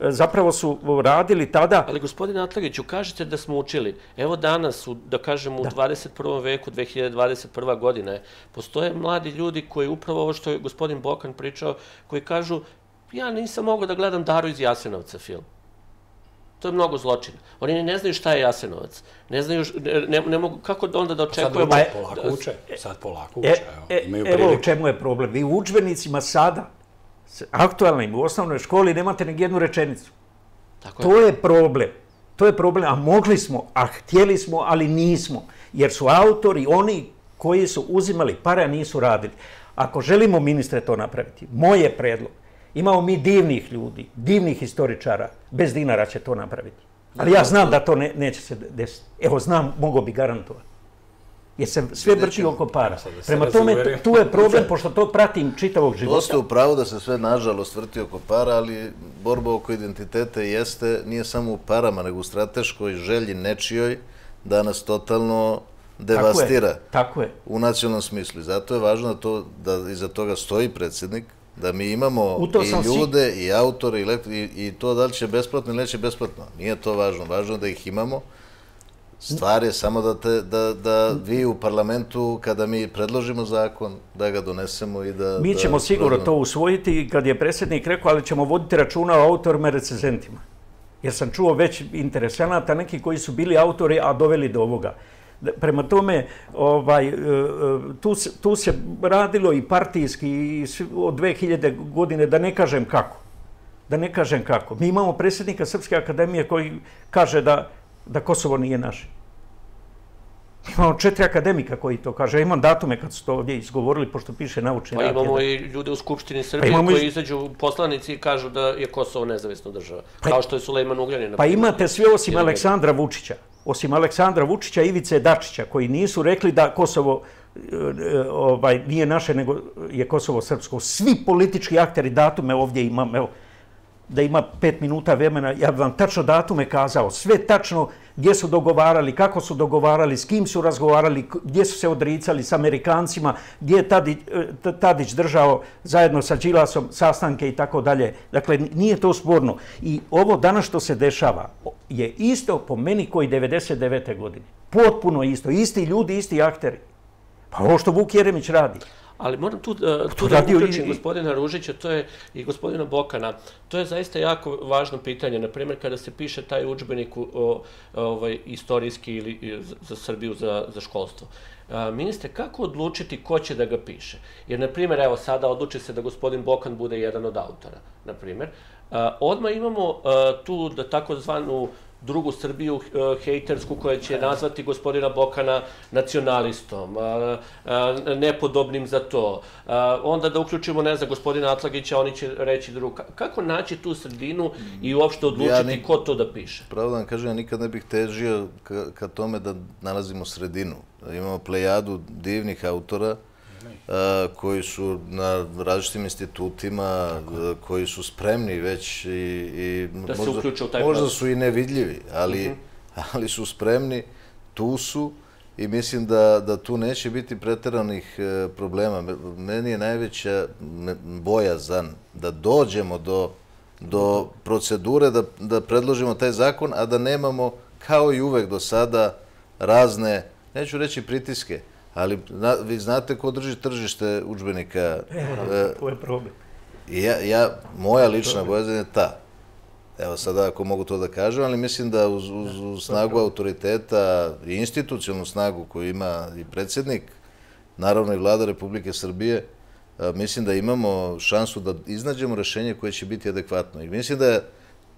zapravo su radili tada... Ali gospodine Atlagiću, kažete da smo učili. Evo danas, u, da kažem, u da. 21. veku, 2021. godine, postoje mladi ljudi koji upravo ovo što je gospodin Bokan pričao, koji kažu, ja nisam mogao da gledam Daru iz Jasenovca film. To je mnogo zločina. Oni ne znaju šta je Jasenovac. Ne znaju, ne, ne mogu, kako onda da očekujemo... Sad polako uče, sad polako e, uče, evo, e, imaju priliku. Evo u čemu je problem. Vi u učbenicima sada, aktualnim, u osnovnoj školi, nemate ni jednu rečenicu. Tako je. To je problem. To je problem, a mogli smo, a htjeli smo, ali nismo. Jer su autori, oni koji su uzimali pare, a nisu radili. Ako želimo, ministre, to napraviti, moj je predlog, Imamo mi divnih ljudi, divnih historičara, bez dinara će to napraviti. Ali ja znam da to ne, neće se desiti. Evo, znam, mogo bi garantovati. Jer se sve vrči oko para. Prema tome, tu je problem, pošto to pratim čitavog života. Dosta u pravu da se sve, nažalost, vrti oko para, ali borba oko identiteta jeste, nije samo u parama, nego u strateškoj želji nečijoj, da nas totalno devastira. Tako je. Tako je. U nacionalnom smislu. I zato je važno da, to, da iza toga stoji predsjednik, da mi imamo i ljude si... i autore i, i, i to da li će besplatno ili neće besplatno. Nije to važno. Važno da ih imamo. Stvar je samo da, te, da, da vi u parlamentu, kada mi predložimo zakon, da ga donesemo i da... Mi ćemo da sigurno to usvojiti kad je predsjednik rekao, ali ćemo voditi računa o autorima i recenzentima. Jer sam čuo već interesanata, neki koji su bili autori, a doveli do ovoga. Prema tome, ovaj, e, e, tu, tu se radilo i partijski i od 2000. godine, da ne kažem kako. Da ne kažem kako. Mi imamo predsjednika Srpske akademije koji kaže da, da Kosovo nije naše. Imamo četiri akademika koji to kaže. Imam datume kad su to ovdje izgovorili, pošto piše naučni Pa rad imamo jedan. i ljude u Skupštini Srbije imamo koji i- izađu poslanici i kažu da je Kosovo nezavisna država. Kao što je Sulejman Ugljanin. Pa imate sve osim Aleksandra Vučića. Osim Aleksandra Vučića i Ivice Dačića, koji nisu rekli da Kosovo e, e, ovaj, nije naše, nego je Kosovo srpsko. Svi politički akteri datume ovdje imam, evo, da ima pet minuta vremena, ja vam tačno datume kazao, sve tačno gdje su dogovarali, kako su dogovarali, s kim su razgovarali, gdje su se odricali s Amerikancima, gdje je Tadić, e, Tadić držao zajedno sa Đilasom sastanke i tako dalje. Dakle, nije to sporno. I ovo danas što se dešava je isto po meni koji 99. godine. Potpuno isto. Isti ljudi, isti akteri. Pa ovo što Vuk Jeremić radi. Ali moram tu, uh, tu da radio i- uključim gospodina Ružića, to je i gospodina Bokana. To je zaista jako važno pitanje. Na primjer, kada se piše taj udžbenik u- o, ovaj, istorijski ili i za- Srbiju, za, za školstvo. A, ministre, kako odlučiti ko će da ga piše? Jer, na primjer, evo sada odluči se da gospodin Bokan bude jedan od autora, na primjer. Odmah imamo a, tu da tako zvanu drugu Srbiju uh, hejtersku koja će nazvati gospodina Bokana nacionalistom, nepodobnim za to. Onda da uključimo, ne znam, gospodina Atlagića, oni će reći drugu. Ka- Kako naći tu sredinu i uopšte odlučiti ko to da piše? Pravo da vam kažem, ja nikad ne bih težio ka, ka tome da nalazimo sredinu. Imamo plejadu divnih autora koji su na različitim institutima, koji su spremni već i, i Da se uključe u taj možda su i nevidljivi, ali, ali su spremni, tu su i mislim da, da tu neće biti preteranih e, problema. Me- Meni je najveća bojazan da dođemo do, do procedure da, da predložimo taj zakon, a da nemamo, kao i uvek do sada, razne, neću reći pritiske, ali na, vi znate ko drži tržište udžbenika. E, To je problem. Ja, ja, moja lična bojazan je ta. Evo sada ako mogu to da kažem, ali mislim da uz, uz, uz snagu autoriteta i institucionalnu snagu koju ima i predsjednik, naravno i vlada Republike Srbije, a, mislim da imamo šansu da iznađemo rešenje koje će biti adekvatno. I mislim da je,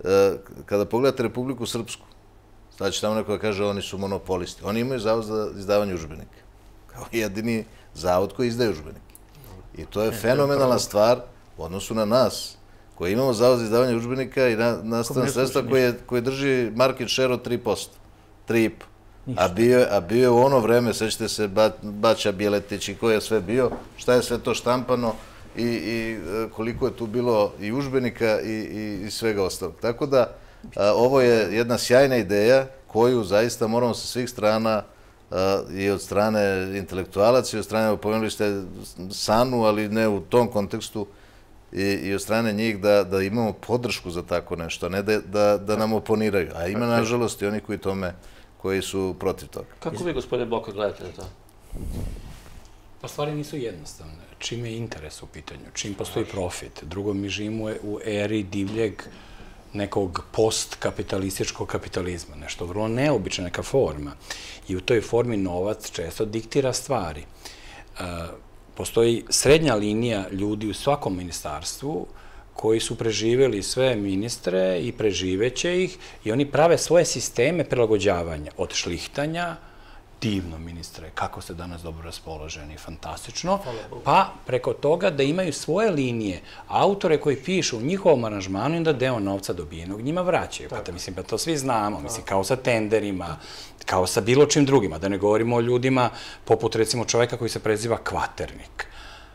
a, kada pogledate Republiku Srpsku, sad će tamo neko da kaže oni su monopolisti. Oni imaju zavod za izdavanje užbenika. Kao jedini zavod koji izdaje užbenike. I to je fenomenalna stvar u odnosu na nas, koji imamo zavod za izdavanje udžbenika i na, nastavna ne sredstva koje, koje drži market share od 3%. 3,5%. A bio, je- a bio je u ono vreme, sećate se, ba, Baća Bjeletić i ko je sve bio, šta je sve to štampano i, i e, koliko je tu bilo i užbenika i, i, i svega ostalog. Tako da, a, ovo je jedna sjajna ideja koju zaista moramo sa svih strana i od strane intelektualaca i od strane, pomenuli ste Sanu, ali ne u tom kontekstu, i, i od strane njih da, da imamo podršku za tako nešto, a ne da, da, da nam oponiraju. A ima, nažalost, i oni koji tome, koji su protiv toga. Kako vi, gospodine Boka, gledate na to? Pa stvari nisu jednostavne. Čim je interes u pitanju, čim postoji profit. Drugo, mi živimo u eri divljeg nekog postkapitalističkog kapitalizma, nešto vrlo neobična neka forma. I u toj formi novac često diktira stvari. E, postoji srednja linija ljudi u svakom ministarstvu koji su preživjeli sve ministre i preživeće ih i oni prave svoje sisteme prilagođavanja od šlihtanja, divno ministre, kako ste danas dobro raspoloženi, fantastično, pa preko toga da imaju svoje linije, autore koji pišu u njihovom aranžmanu i da deo novca dobijenog njima vraćaju. Pa da, mislim, pa to svi znamo, mislim, kao sa tenderima, kao sa bilo čim drugima, da ne govorimo o ljudima poput recimo čoveka koji se preziva Kvaternik.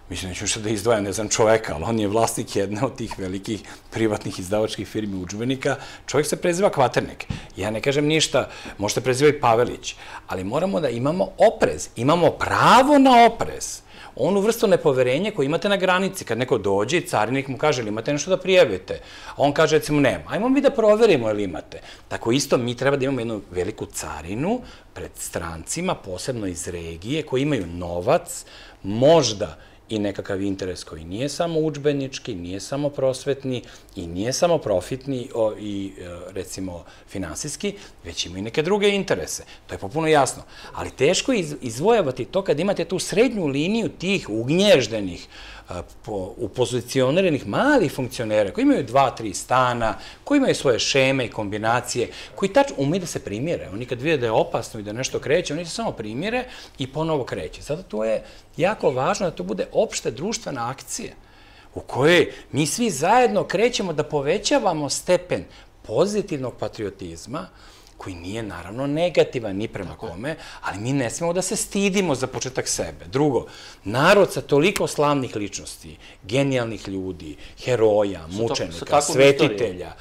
Mislim, neću što da izdvajam, ne znam čoveka, ali on je vlasnik jedne od tih velikih privatnih izdavačkih firmi učbenika. Čovjek se preziva Kvaternik. Ja ne kažem ništa, možete preziva i Pavelić, ali moramo da imamo oprez. Imamo pravo na oprez. Onu vrstu nepoverenja koju imate na granici. Kad neko dođe i carinik mu kaže, ili imate nešto da prijavite? A on kaže, recimo, nema. Ajmo mi da proverimo ili imate. Tako isto mi treba da imamo jednu veliku carinu pred strancima, posebno iz regije, koji imaju novac, možda i nekakav interes koji nije samo učbenički, nije samo prosvetni i nije samo profitni o, i e, recimo finansijski, već ima i neke druge interese. To je popuno jasno. Ali teško je izvojavati to kad imate tu srednju liniju tih ugnježdenih, po, malih funkcionera koji imaju dva, tri stana, koji imaju svoje šeme i kombinacije, koji tačno umeju da se primjere. Oni kad vide da je opasno i da nešto kreće, oni se samo primjere i ponovo kreće. Zato to je jako važno da to bude opšte društvena akcija u kojoj mi svi zajedno krećemo da povećavamo stepen pozitivnog patriotizma, koji nije naravno negativan ni prema kome, ali mi ne smemo da se stidimo za početak sebe. Drugo, narod sa toliko slavnih ličnosti, genijalnih ljudi, heroja, mučenika, svetitelja,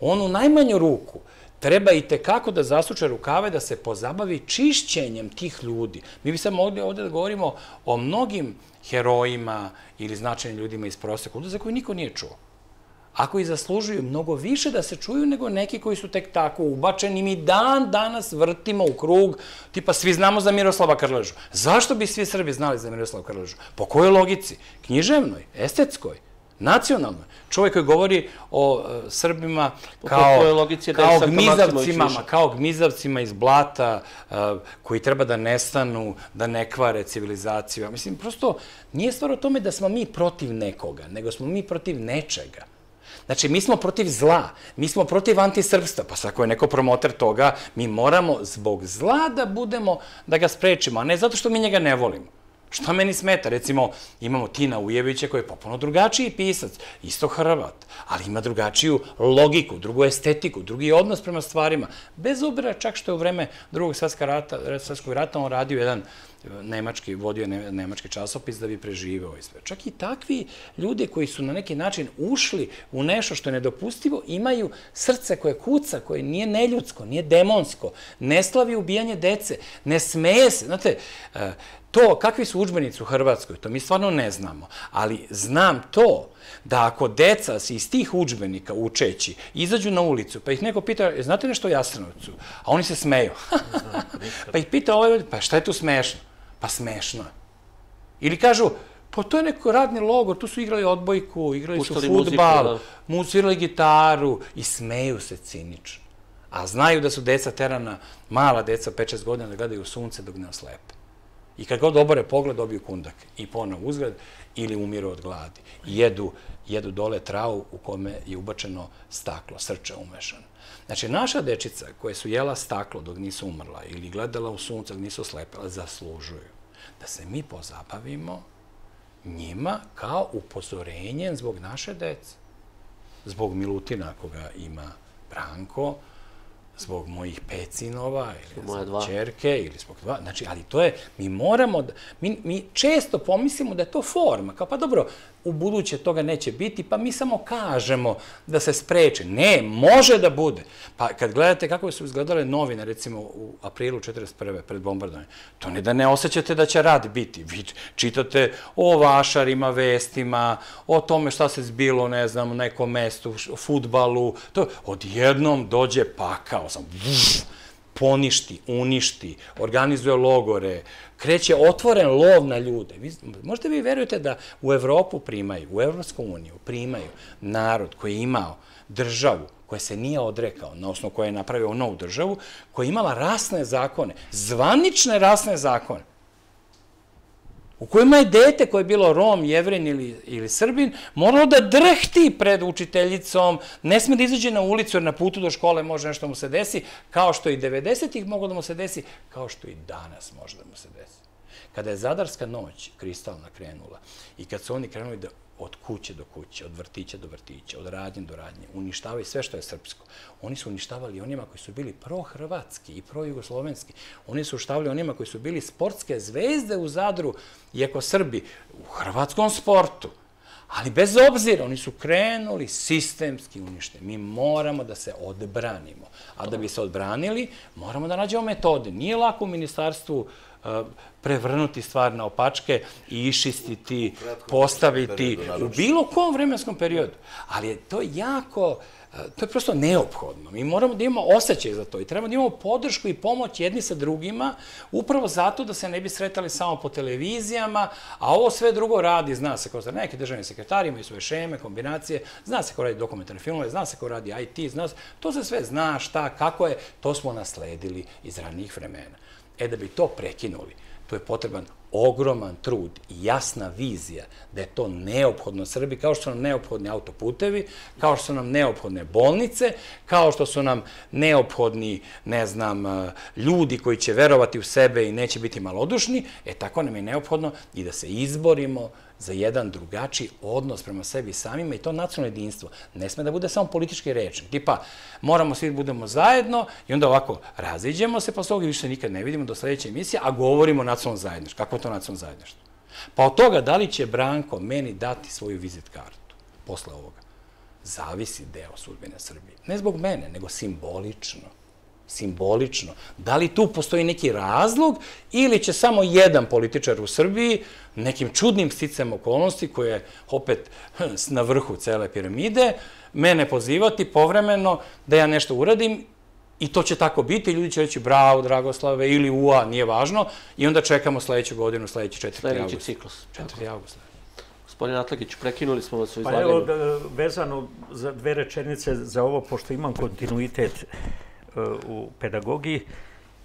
on u najmanju ruku treba i tekako da zasuče rukave da se pozabavi čišćenjem tih ljudi. Mi bi sad mogli ovde da govorimo o mnogim herojima ili značajnim ljudima iz proseka, za koje niko nije čuo ako i zaslužuju mnogo više da se čuju nego neki koji su tek tako ubačeni, mi dan danas vrtimo u krug, tipa svi znamo za Miroslava Krležu. Zašto bi svi Srbi znali za Miroslava Krležu? Po kojoj logici? Književnoj, estetskoj, nacionalnoj. Čovjek koji govori o uh, Srbima kao, logici kao gmizavcima, kao gmizavcima iz blata, uh, koji treba da nestanu, da ne kvare civilizaciju. Mislim, prosto nije stvar o tome da smo mi protiv nekoga, nego smo mi protiv nečega. Znači, mi smo protiv zla, mi smo protiv antisrpstva, pa svako je neko promoter toga, mi moramo zbog zla da budemo, da ga sprečimo, a ne zato što mi njega ne volimo. Šta meni smeta? Recimo, imamo Tina Ujevića koji je popuno drugačiji pisac, isto Hrvat, ali ima drugačiju logiku, drugu estetiku, drugi odnos prema stvarima. Bez obira čak što je u vreme drugog svjetskog rata, rata on radio jedan nemački, vodio nemački časopis da bi preživeo i sve. Čak i takvi ljudi koji su na neki način ušli u nešto što je nedopustivo, imaju srce koje kuca, koje nije neljudsko, nije demonsko, ne slavi ubijanje dece, ne smeje se. Znate, e, to, kakvi su učbenici u Hrvatskoj, to mi stvarno ne znamo, ali znam to da ako deca iz tih učbenika učeći izađu na ulicu, pa ih neko pita, e, znate nešto o Jasenovcu? A oni se smeju. pa ih pita ovaj, pa šta je tu smešno? Pa smešno je. Ili kažu, pa to je neko radni logor, tu su igrali odbojku, igrali Puštali su futbal, muzicirali gitaru i smeju se cinično. A znaju da su deca terana, mala deca, 5-6 godina, da gledaju sunce dok ne oslepe. I kad god obore pogled, dobiju kundak i ponov uzgled ili umiru od gladi. I jedu, jedu dole travu u kome je ubačeno staklo, srče umešano. Znači, naša dečica koje su jela staklo dok nisu umrla ili gledala u sunce dok nisu slepela, zaslužuju da se mi pozabavimo njima kao upozorenjem zbog naše dece. Zbog Milutina koga ima Branko, zbog mojih pecinova ili zbog dva. čerke ili zbog dva. Znači, ali to je, mi moramo, da, mi, mi često pomislimo da je to forma. Kao, pa dobro, u buduće toga neće biti, pa mi samo kažemo da se spreče. Ne, može da bude. Pa kad gledate kako su izgledale novine, recimo u aprilu 41. pred bombardovanjem, to ne da ne osjećate da će rad biti. Vi čitate o vašarima, vestima, o tome šta se zbilo, ne znam, u nekom mestu, futbalu. To odjednom dođe pakao, sam, poništi, uništi, organizuje logore, kreće otvoren lov na ljude. Vi, vi verujete da u Evropu primaju, u Evropsku uniju primaju narod koji je imao državu koja se nije odrekao, na osnovu koje je napravio novu državu, koja je imala rasne zakone, zvanične rasne zakone u kojima je dete koje je bilo Rom, Jevren ili, ili Srbin, moralo da drhti pred učiteljicom, ne sme da izađe na ulicu jer na putu do škole može nešto mu se desi, kao što i 90-ih moglo da mu se desi, kao što i danas može da mu se desi. Kada je Zadarska noć kristalna krenula i kad su oni krenuli da od kuće do kuće, od vrtića do vrtića, od radnje do radnje, uništavaju sve što je srpsko. Oni su uništavali onima koji su bili pro-hrvatski i pro-jugoslovenski. Oni su uništavali onima koji su bili sportske zvezde u Zadru, iako Srbi, u hrvatskom sportu. Ali bez obzira, oni su krenuli sistemski uništeni. Mi moramo da se odbranimo. A da bi se odbranili, moramo da nađemo metode. Nije lako u ministarstvu prevrnuti stvar na opačke i išistiti, postaviti u bilo kom vremenskom periodu. Ali je to jako to je prosto neophodno. Mi moramo da imamo osjećaj za to i trebamo da imamo podršku i pomoć jedni sa drugima, upravo zato da se ne bi sretali samo po televizijama, a ovo sve drugo radi, zna se ko za neki državni sekretari, imaju svoje šeme, kombinacije, zna se ko radi dokumentarne filmove, zna se ko radi IT, zna se, to se sve zna šta, kako je, to smo nasledili iz ranijih vremena. E da bi to prekinuli, tu je potreban ogroman trud i jasna vizija da je to neophodno Srbiji, kao što su nam neophodni autoputevi, kao što su nam neophodne bolnice, kao što su nam neophodni, ne znam, ljudi koji će verovati u sebe i neće biti malodušni, e tako nam je neophodno i da se izborimo za jedan drugačiji odnos prema sebi samima i to nacionalno jedinstvo. Ne sme da bude samo politički rečnik. Tipa, moramo svi da budemo zajedno i onda ovako raziđemo se, posle ovoga više nikad ne vidimo do sledeće emisije, a govorimo o nacionalnom zajedništvu. Kako je to nacionalno zajedništvo? Pa od toga da li će Branko meni dati svoju vizit kartu posle ovoga, zavisi deo sudbine Srbije. Ne zbog mene, nego simbolično simbolično. Da li tu postoji neki razlog ili će samo jedan političar u Srbiji nekim čudnim sticam okolnosti koje je opet na vrhu cele piramide, mene pozivati povremeno da ja nešto uradim i to će tako biti, ljudi će reći bravo, Dragoslave, ili ua, nije važno, i onda čekamo sledeću godinu, sledeći 4. Sledeći august. ciklus. 4. august. Gospodin Atlagić, prekinuli smo vas u izlaganju. Pa evo, vezano za dve rečenice za ovo, pošto imam kontinuitet u pedagogiji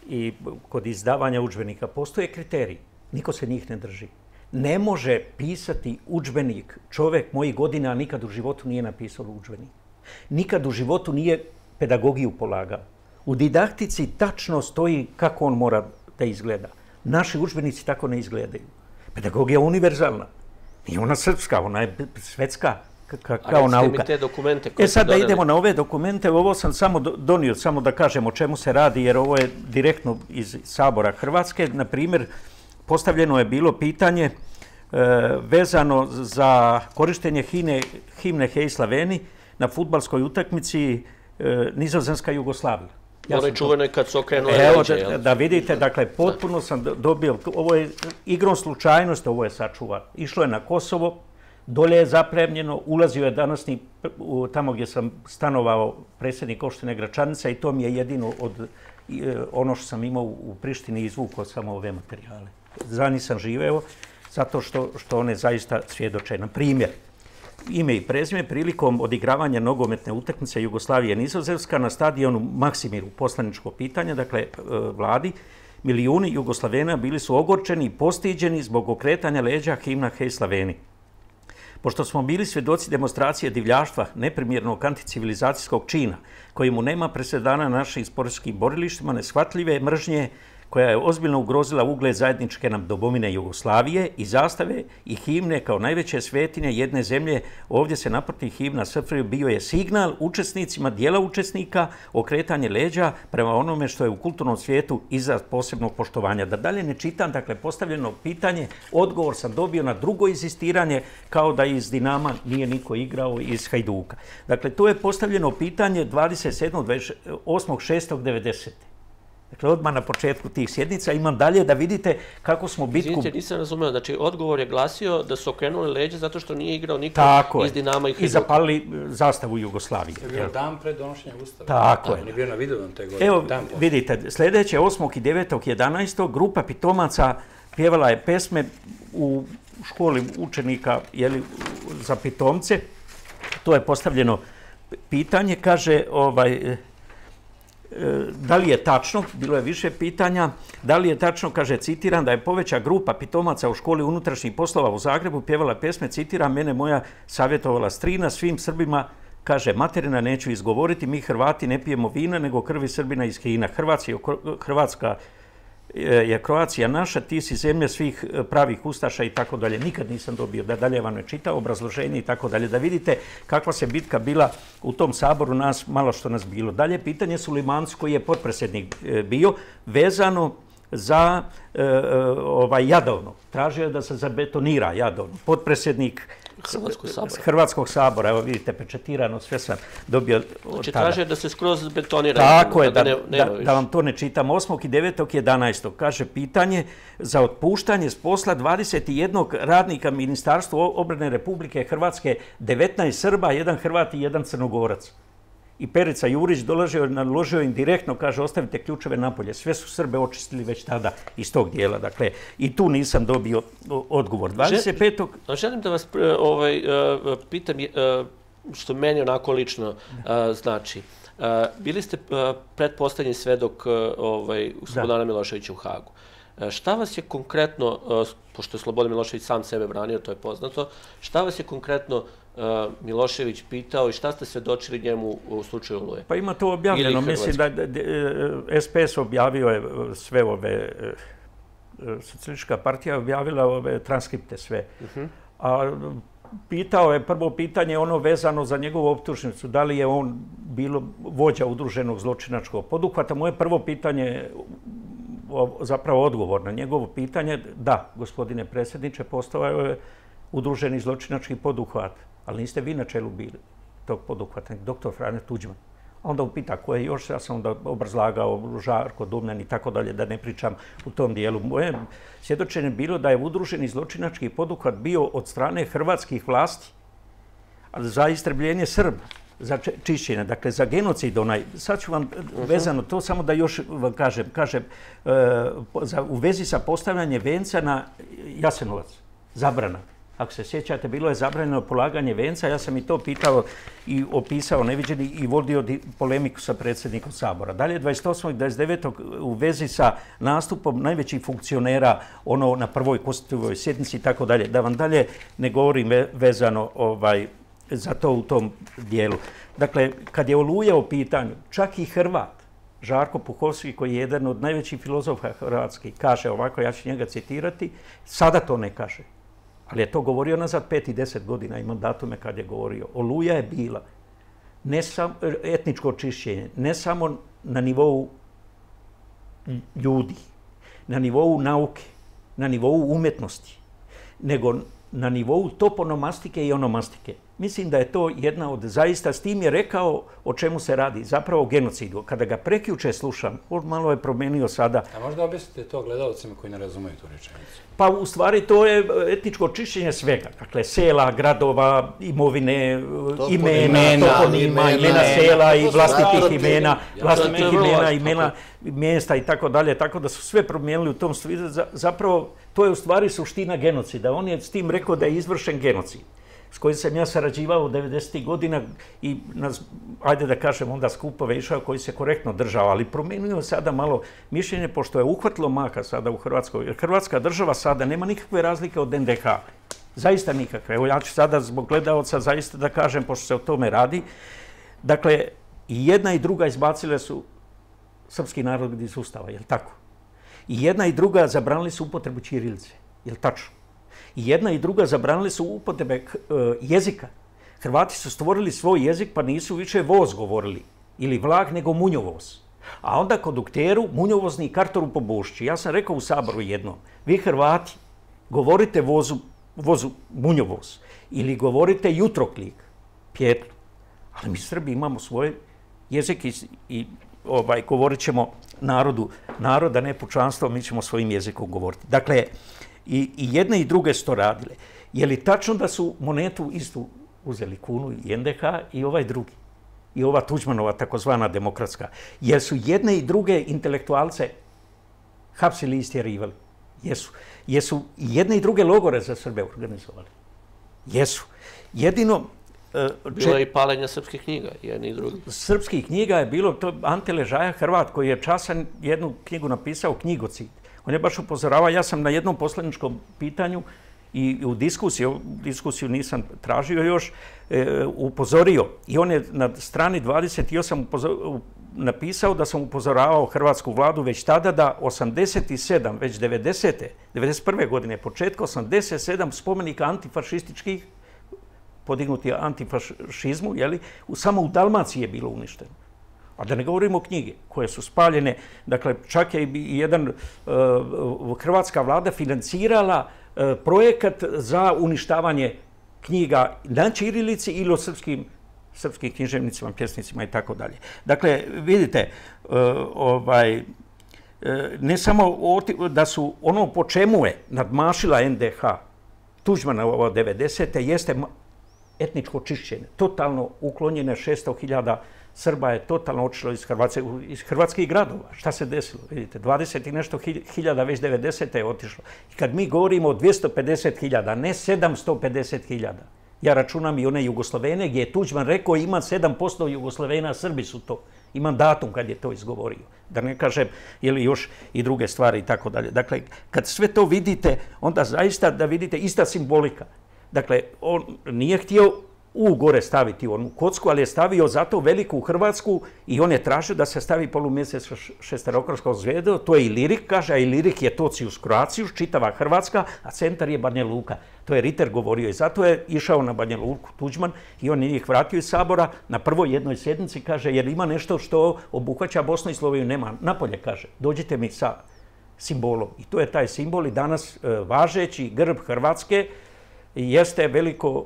i kod izdavanja učbenika postoje kriteriji. Niko se njih ne drži. Ne može pisati učbenik čovek mojih godina, a nikad u životu nije napisao učbenik. Nikad u životu nije pedagogiju polagao. U didaktici tačno stoji kako on mora da izgleda. Naši učbenici tako ne izgledaju. Pedagogija univerzalna. Nije ona srpska, ona je svetska ka, kao nauka. te dokumente e sad da idemo na ove dokumente, ovo sam samo donio, samo da kažem o čemu se radi, jer ovo je direktno iz Sabora Hrvatske. Na primjer, postavljeno je bilo pitanje e, vezano za korištenje hine, himne Hej Slaveni na futbalskoj utakmici e, Nizozemska Jugoslavija. Ja čuveno kad su okrenule Evo, da, da vidite, dakle, potpuno sam dobio, ovo je igrom slučajnost, ovo je sačuva. Išlo je na Kosovo, Dolje je zapremljeno, ulazio je danasni, tamo gdje sam stanovao predsjednik opštine Gračanica i to mi je jedino od e, ono što sam imao u Prištini izvukao samo ove materijale. Za nisam živeo, zato što, što one zaista svjedoče. Na primjer, ime i prezime prilikom odigravanja nogometne utakmice Jugoslavije Nizozemska na stadionu Maksimiru, poslaničko pitanje, dakle, e, vladi, milijuni Jugoslavena bili su ogorčeni i postiđeni zbog okretanja leđa himna Hej Slaveni. Pošto smo bili svedoci demonstracije divljaštva, neprimjernog anticivilizacijskog čina, kojemu nema presedana na našim sportskim borilištima, neshvatljive mržnje koja je ozbiljno ugrozila ugled zajedničke nam dobomine Jugoslavije i zastave i himne kao najveće svetine jedne zemlje. Ovdje se naprotiv himna SFRJ bio je signal učesnicima, dijela učesnika, okretanje leđa prema onome što je u kulturnom svijetu izraz posebnog poštovanja. Da dalje ne čitam, dakle, postavljeno pitanje, odgovor sam dobio na drugo izistiranje, kao da iz Dinama nije niko igrao iz Hajduka. Dakle, to je postavljeno pitanje 27. 28. 6. 90. Dakle, odmah na početku tih sjednica imam dalje da vidite kako smo bitku... Izvinite, nisam razumeo. Znači, odgovor je glasio da su okrenuli leđe zato što nije igrao niko Tako iz Dinama i Hajduka. I zapalili e, zastavu Jugoslavije. Je bio dan pred donošenja ustava. Tako je. On je bio na Vidovnom te godine. Evo, vidite, sledeće 8. i 9. 11. grupa pitomaca pjevala je pesme u školi učenika jeli, za pitomce. To je postavljeno pitanje, kaže, ovaj, da li je tačno, bilo je više pitanja, da li je tačno, kaže, citiram, da je poveća grupa pitomaca u školi unutrašnjih poslova u Zagrebu pjevala pesme, citiram, mene moja savjetovala strina svim Srbima, kaže, materina neću izgovoriti, mi Hrvati ne pijemo vina, nego krvi Srbina iz Kina. Hrvatska, Hrvatska je Kroacija naša, ti si zemlja svih e, pravih ustaša i tako dalje. Nikad nisam dobio da dalje vam ne čitao obrazloženje i tako dalje. Da vidite kakva se bitka bila u tom saboru, nas malo što nas bilo. Dalje pitanje Sulimancu koji je potpredsjednik e, bio, vezano za e, ovaj Jadovno. Tražio je da se zabetonira Jadovno. Potpredsjednik Hrvatskog sabora. Hrvatskog sabora, evo vidite, pečetirano, sve sam dobio od Znači, tada. traže da se skroz betonira. Tako je, da, ne- da, da više. vam to ne čitam. 8. i 9. 11. kaže pitanje za otpuštanje s posla 21 radnika Ministarstva obrane Republike Hrvatske, 19 Srba, jedan Hrvat i jedan Crnogorac. I Perica Jurić dolažio, naložio im direktno, kaže, ostavite ključeve napolje. Sve su Srbe očistili već tada iz tog dijela. Dakle, i tu nisam dobio odgovor. 25. A Želim da vas e, ovaj, e, pitam, e, što meni onako lično znači. Bili ste pretpostavljeni svedok ovaj, Slobodana Miloševića u Hagu. Šta vas je konkretno, pošto je Slobodan Milošević sam sebe branio, to je poznato, šta vas je konkretno Milošević pitao i šta ste svedočili njemu u slučaju Oluje? Pa ima to objavljeno. Mislim da, da, da, e, SPS objavio je e, sve ove, socijalistička partija objavila ove transkripte sve. A pitao je prvo pitanje ono vezano za njegovu optužnicu, da li je on bilo vođa udruženog zločinačkog poduhvata. Moje prvo pitanje zapravo odgovor na njegovo pitanje, da, gospodine predsjedniče, postao je udruženi zločinački poduhvat, ali niste vi na čelu bili tog poduhvata, doktor Frane Tuđman. Onda upita ko je još, ja sam onda obrazlagao Žarko, Dumljan i tako dalje, da ne pričam u tom dijelu. Moje svjedočenje je bilo da je udruženi zločinački poduhvat bio od strane hrvatskih vlasti, za istrebljenje Srba, za čišćenje, dakle za genocid onaj. Sad ću vam vezano to samo da još vam kažem, kažem e, za, u vezi sa postavljanje venca na Jasenovac, zabrana. Ako se sjećate, bilo je zabranjeno polaganje venca, ja sam i to pitao i opisao neviđeni i vodio di- polemiku sa predsjednikom Sabora. Dalje, 28. i 29. u vezi sa nastupom najvećih funkcionera ono na prvoj konstitutivoj sjednici i tako dalje. Da vam dalje ne govorim ve- vezano ovaj, za to u tom dijelu. Dakle, kad je Oluja u pitanju, čak i Hrvat, Žarko Puhovski, koji je jedan od najvećih filozofa hrvatskih, kaže ovako, ja ću njega citirati, sada to ne kaže. Ali je to govorio nazad 5 i 10 godina, imam datume kad je govorio. Oluja je bila ne sam, etničko čišćenje, ne samo na nivou ljudi, na nivou nauke, na nivou umetnosti, nego na nivou toponomastike i onomastike. Mislim da je to jedna od, zaista s tim je rekao o čemu se radi, zapravo o genocidu. Kada ga prekjuče slušam, on malo je promenio sada, A možda objasnite to gledalcima koji ne razumeju tu rečenicu. pa u stvari to je etničko čišćenje svega. Dakle, sela, gradova, imovine, imena, imena, toponima, imena, sela i vlastitih imena, vlastitih imena, imena mjesta i tako dalje, tako da su sve promijenili u tom stvari. Zapravo, to je u stvari suština genocida. On je s tim rekao da je izvršen genocid s kojim sam ja sarađivao 90. godina i, na, ajde da kažem, onda skupove išao koji se korektno držao, ali promenio sada malo mišljenje, pošto je uhvatilo maka sada u Hrvatskoj. Jer Hrvatska država sada nema nikakve razlike od NDH. Zaista nikakve. Evo ja ću sada zbog gledalca zaista da kažem, pošto se o tome radi. Dakle, i jedna i druga izbacile su srpski narod iz ustava, je li tako? I jedna i druga zabranili su upotrebu ćirilice, je li tačno? I jedna i druga zabranili su upotrebe eh, jezika. Hrvati su stvorili svoj jezik pa nisu više voz govorili ili vlak nego munjovoz. A onda kondukteru munjovozni i kartoru po bušći. Ja sam rekao u saboru jednom, vi Hrvati govorite vozu, vozu munjovoz ili govorite jutroklik, pjetlu. Ali mi Srbi imamo svoj jezik i, i ovaj, govorit ćemo narodu, naroda, ne pučanstvo, mi ćemo svojim jezikom govoriti. Dakle, i, i jedne i druge su to radile. Je li tačno da su monetu istu uzeli kunu i NDH i ovaj drugi? I ova Tuđmanova takozvana demokratska. Jer su jedne i druge intelektualce hapsili i istjerivali? Jesu. Jesu jedne i druge logore za Srbe organizovali? Jesu. Jedino... e, Bilo je i palenja srpskih knjiga, jedni i drugi. srpskih knjiga je bilo to Ante Ležaja Hrvat koji je časan jednu knjigu napisao knjigocid. On je baš upozoravao, ja sam na jednom poslaničkom pitanju i u diskusiji, diskusiju nisam tražio još, e, upozorio i on je na strani 28 upozo- napisao da sam upozoravao hrvatsku vladu već tada da 87, već 90. 91. godine, početka 87 spomenika antifašističkih podignuti antifašizmu, jeli, samo u Dalmaciji je bilo uništeno. A da ne govorimo knjige koje su spaljene. Dakle, čak je i jedan uh, hrvatska vlada financirala uh, projekat za uništavanje knjiga na Čirilici ili o srpskim srpskim književnicima, pjesnicima i tako dalje. Dakle, vidite, ovaj, ne samo da su ono po čemu je nadmašila NDH Tuđmana ovo 90. jeste etničko čišćenje. Totalno uklonjene 600.000 Srba je totalno otišlo iz, Hrvatske, iz hrvatskih gradova. Šta se desilo? Vidite, 20 i nešto hiljada već 90. je otišlo. I kad mi govorimo o 250.000, ne 750.000, ja računam i one Jugoslovene gdje je Tuđman rekao ima 7% Jugoslovena, Srbi su to. Imam datum kad je to izgovorio. Da ne kažem, ili još i druge stvari i tako dalje. Dakle, kad sve to vidite, onda zaista da vidite ista simbolika. Dakle, on nije htio u gore staviti onu kocku, ali je stavio zato veliku Hrvatsku i on je tražio da se stavi polumjesec šesterokrosko zvezdo, to je i Lirik, kaže, a i Lirik je Tocius Kroacijus, čitava Hrvatska, a centar je Banja Luka. To je Riter govorio i zato je išao na Banja Luku Tuđman i on je njih vratio iz Sabora na prvoj jednoj sjednici, kaže, jer ima nešto što obuhvaća Bosnu i Sloveniju, nema, napolje, kaže, dođite mi sa simbolom. I to je taj simbol i danas e, važeći grb Hrvatske jeste veliko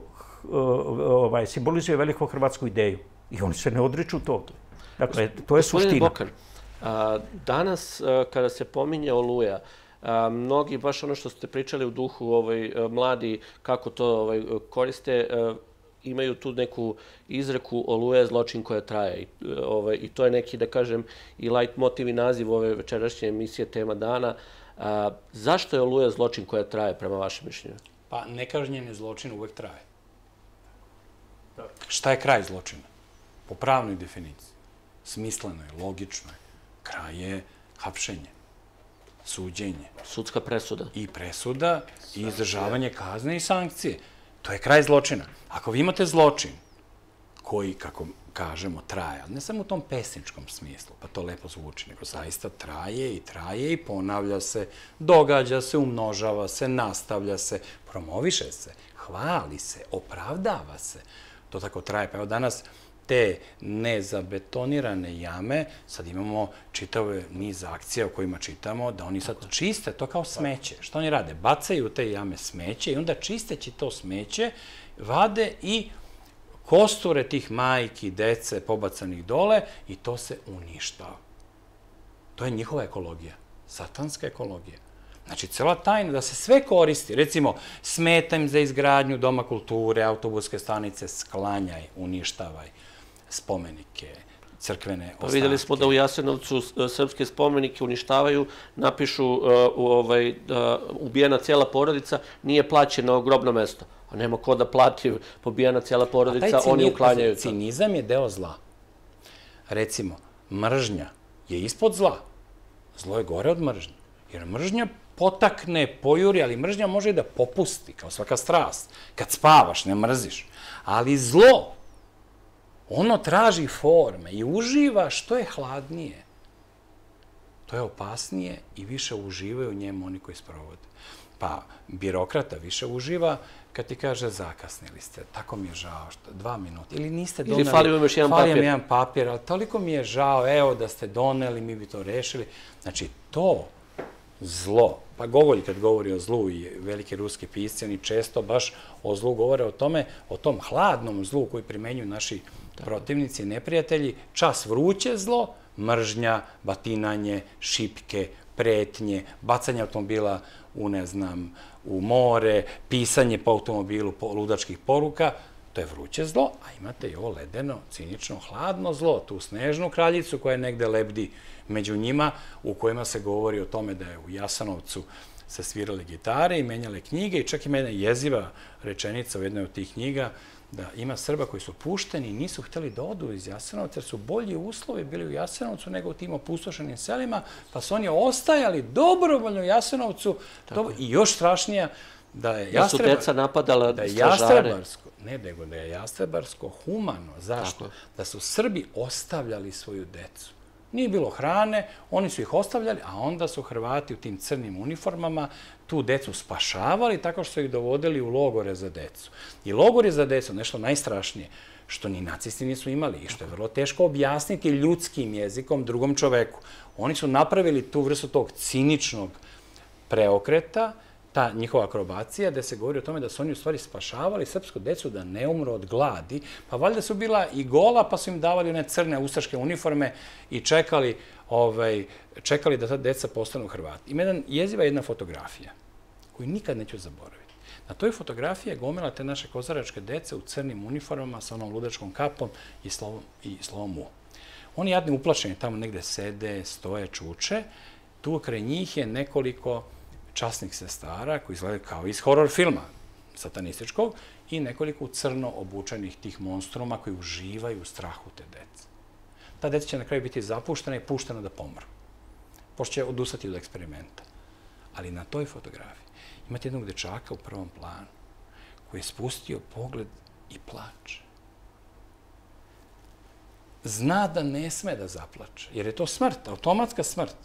ovaj, simbolizuje veliku hrvatsku ideju. I oni se ne odriču toga. Dakle, to je suština. Bokar, a, danas, a, kada se pominje Oluja, a, mnogi, baš ono što ste pričali u duhu, ovaj, mladi, kako to ovaj, koriste, a, imaju tu neku izreku Oluja je zločin koja traje. I, ovaj, I to je neki, da kažem, i light motiv i naziv ove večerašnje emisije Tema dana. A, zašto je Oluja zločin koja traje, prema vašem mišljenju? Pa nekažnjeni zločin uvek traje. Šta je kraj zločina? Po pravnoj definiciji. Smisleno je, logično je. Kraj je hapšenje, suđenje. Sudska presuda. I presuda, i izdržavanje kazne i sankcije. To je kraj zločina. Ako vi imate zločin koji, kako kažemo, traje, ne samo u tom pesničkom smislu, pa to lepo zvuči, nego zaista traje i traje i ponavlja se, događa se, umnožava se, nastavlja se, promoviše se, hvali se, opravdava se to tako traje. Pa evo danas te nezabetonirane jame, sad imamo čitave niz akcija o kojima čitamo, da oni sad čiste to kao smeće. Što oni rade? Bacaju te jame smeće i onda čisteći to smeće, vade i kosture tih majki, dece pobacanih dole i to se uništava. To je njihova ekologija. Satanska ekologija. Znači, cela tajna da se sve koristi, recimo, smeta za izgradnju doma kulture, autobuske stanice, sklanjaj, uništavaj spomenike, crkvene ostatke. Pa videli smo da u Jasenovcu e, srpske spomenike uništavaju, napišu uh, ovaj, uh, ubijena cijela porodica, nije plaćeno grobno mesto. A nema ko da plati pobijena cijela porodica, oni uklanjaju to. Cinizam je deo zla. Recimo, mržnja je ispod zla. Zlo je gore od mržnje. Jer mržnja potakne, pojuri, ali mržnja može i da popusti, kao svaka strast. Kad spavaš, ne mrziš. Ali zlo, ono traži forme i uživa što je hladnije. To je opasnije i više uživaju u njemu oni koji sprovode. Pa, birokrata više uživa kad ti kaže zakasnili ste, tako mi je žao, što, dva minuta, ili niste doneli... Ili fali vam još jedan papir. Fali jedan papir, ali toliko mi je žao, evo da ste doneli, mi bi to rešili. Znači, to zlo. Pa Gogolj kad govori o zlu i veliki ruski pisci, oni često baš o zlu govore o tome, o tom hladnom zlu koji primenjuju naši protivnici i neprijatelji, čas vruće zlo, mržnja, batinanje, šipke, pretnje, bacanje automobila u, ne znam, u more, pisanje po automobilu po ludačkih poruka, to je vruće zlo, a imate i ovo ledeno, cinično, hladno zlo, tu snežnu kraljicu koja je negde lebdi među njima, u kojima se govori o tome da je u Jasanovcu se svirale gitare i menjale knjige i čak ima jedna jeziva rečenica u jednoj od tih knjiga, da ima Srba koji su pušteni i nisu hteli da odu iz Jasenovca, jer su bolji uslovi bili u Jasenovcu nego u tim opustošenim selima, pa su oni ostajali dobrovoljno u Jasenovcu. I još strašnija, da je Ja su deca napadala da je Jastrebarsko, ne nego da je Jastrebarsko humano. Zašto? Da su Srbi ostavljali svoju decu. Nije bilo hrane, oni su ih ostavljali, a onda su Hrvati u tim crnim uniformama tu decu spašavali tako što su ih dovodili u logore za decu. I logore za decu, nešto najstrašnije, što ni nacisti nisu imali i što je vrlo teško objasniti ljudskim jezikom drugom čoveku. Oni su napravili tu vrstu tog ciničnog preokreta ta njihova akrobacija, gde se govori o tome da su oni u stvari spašavali srpsku decu da ne umru od gladi, pa valjda su bila i gola, pa su im davali one crne ustaške uniforme i čekali, ovaj, čekali da ta deca postanu Hrvati. Ima jedan, jeziva jedna fotografija koju nikad neću zaboraviti. Na toj fotografiji je gomila te naše kozaračke dece u crnim uniformama sa onom ludačkom kapom i slovom, i slovom U. Oni jadni uplašeni tamo negde sede, stoje, čuče. Tu kraj njih je nekoliko časnih sestara koji izgledaju kao iz horror filma satanističkog i nekoliko crno obučenih tih monstruma koji uživaju u strahu te dece. Ta deca će na kraju biti zapuštena i puštena da pomru. Pošto će odustati od eksperimenta. Ali na toj fotografiji imate jednog dečaka u prvom planu koji je spustio pogled i plače. Zna da ne sme da zaplače, jer je to smrt, automatska smrt.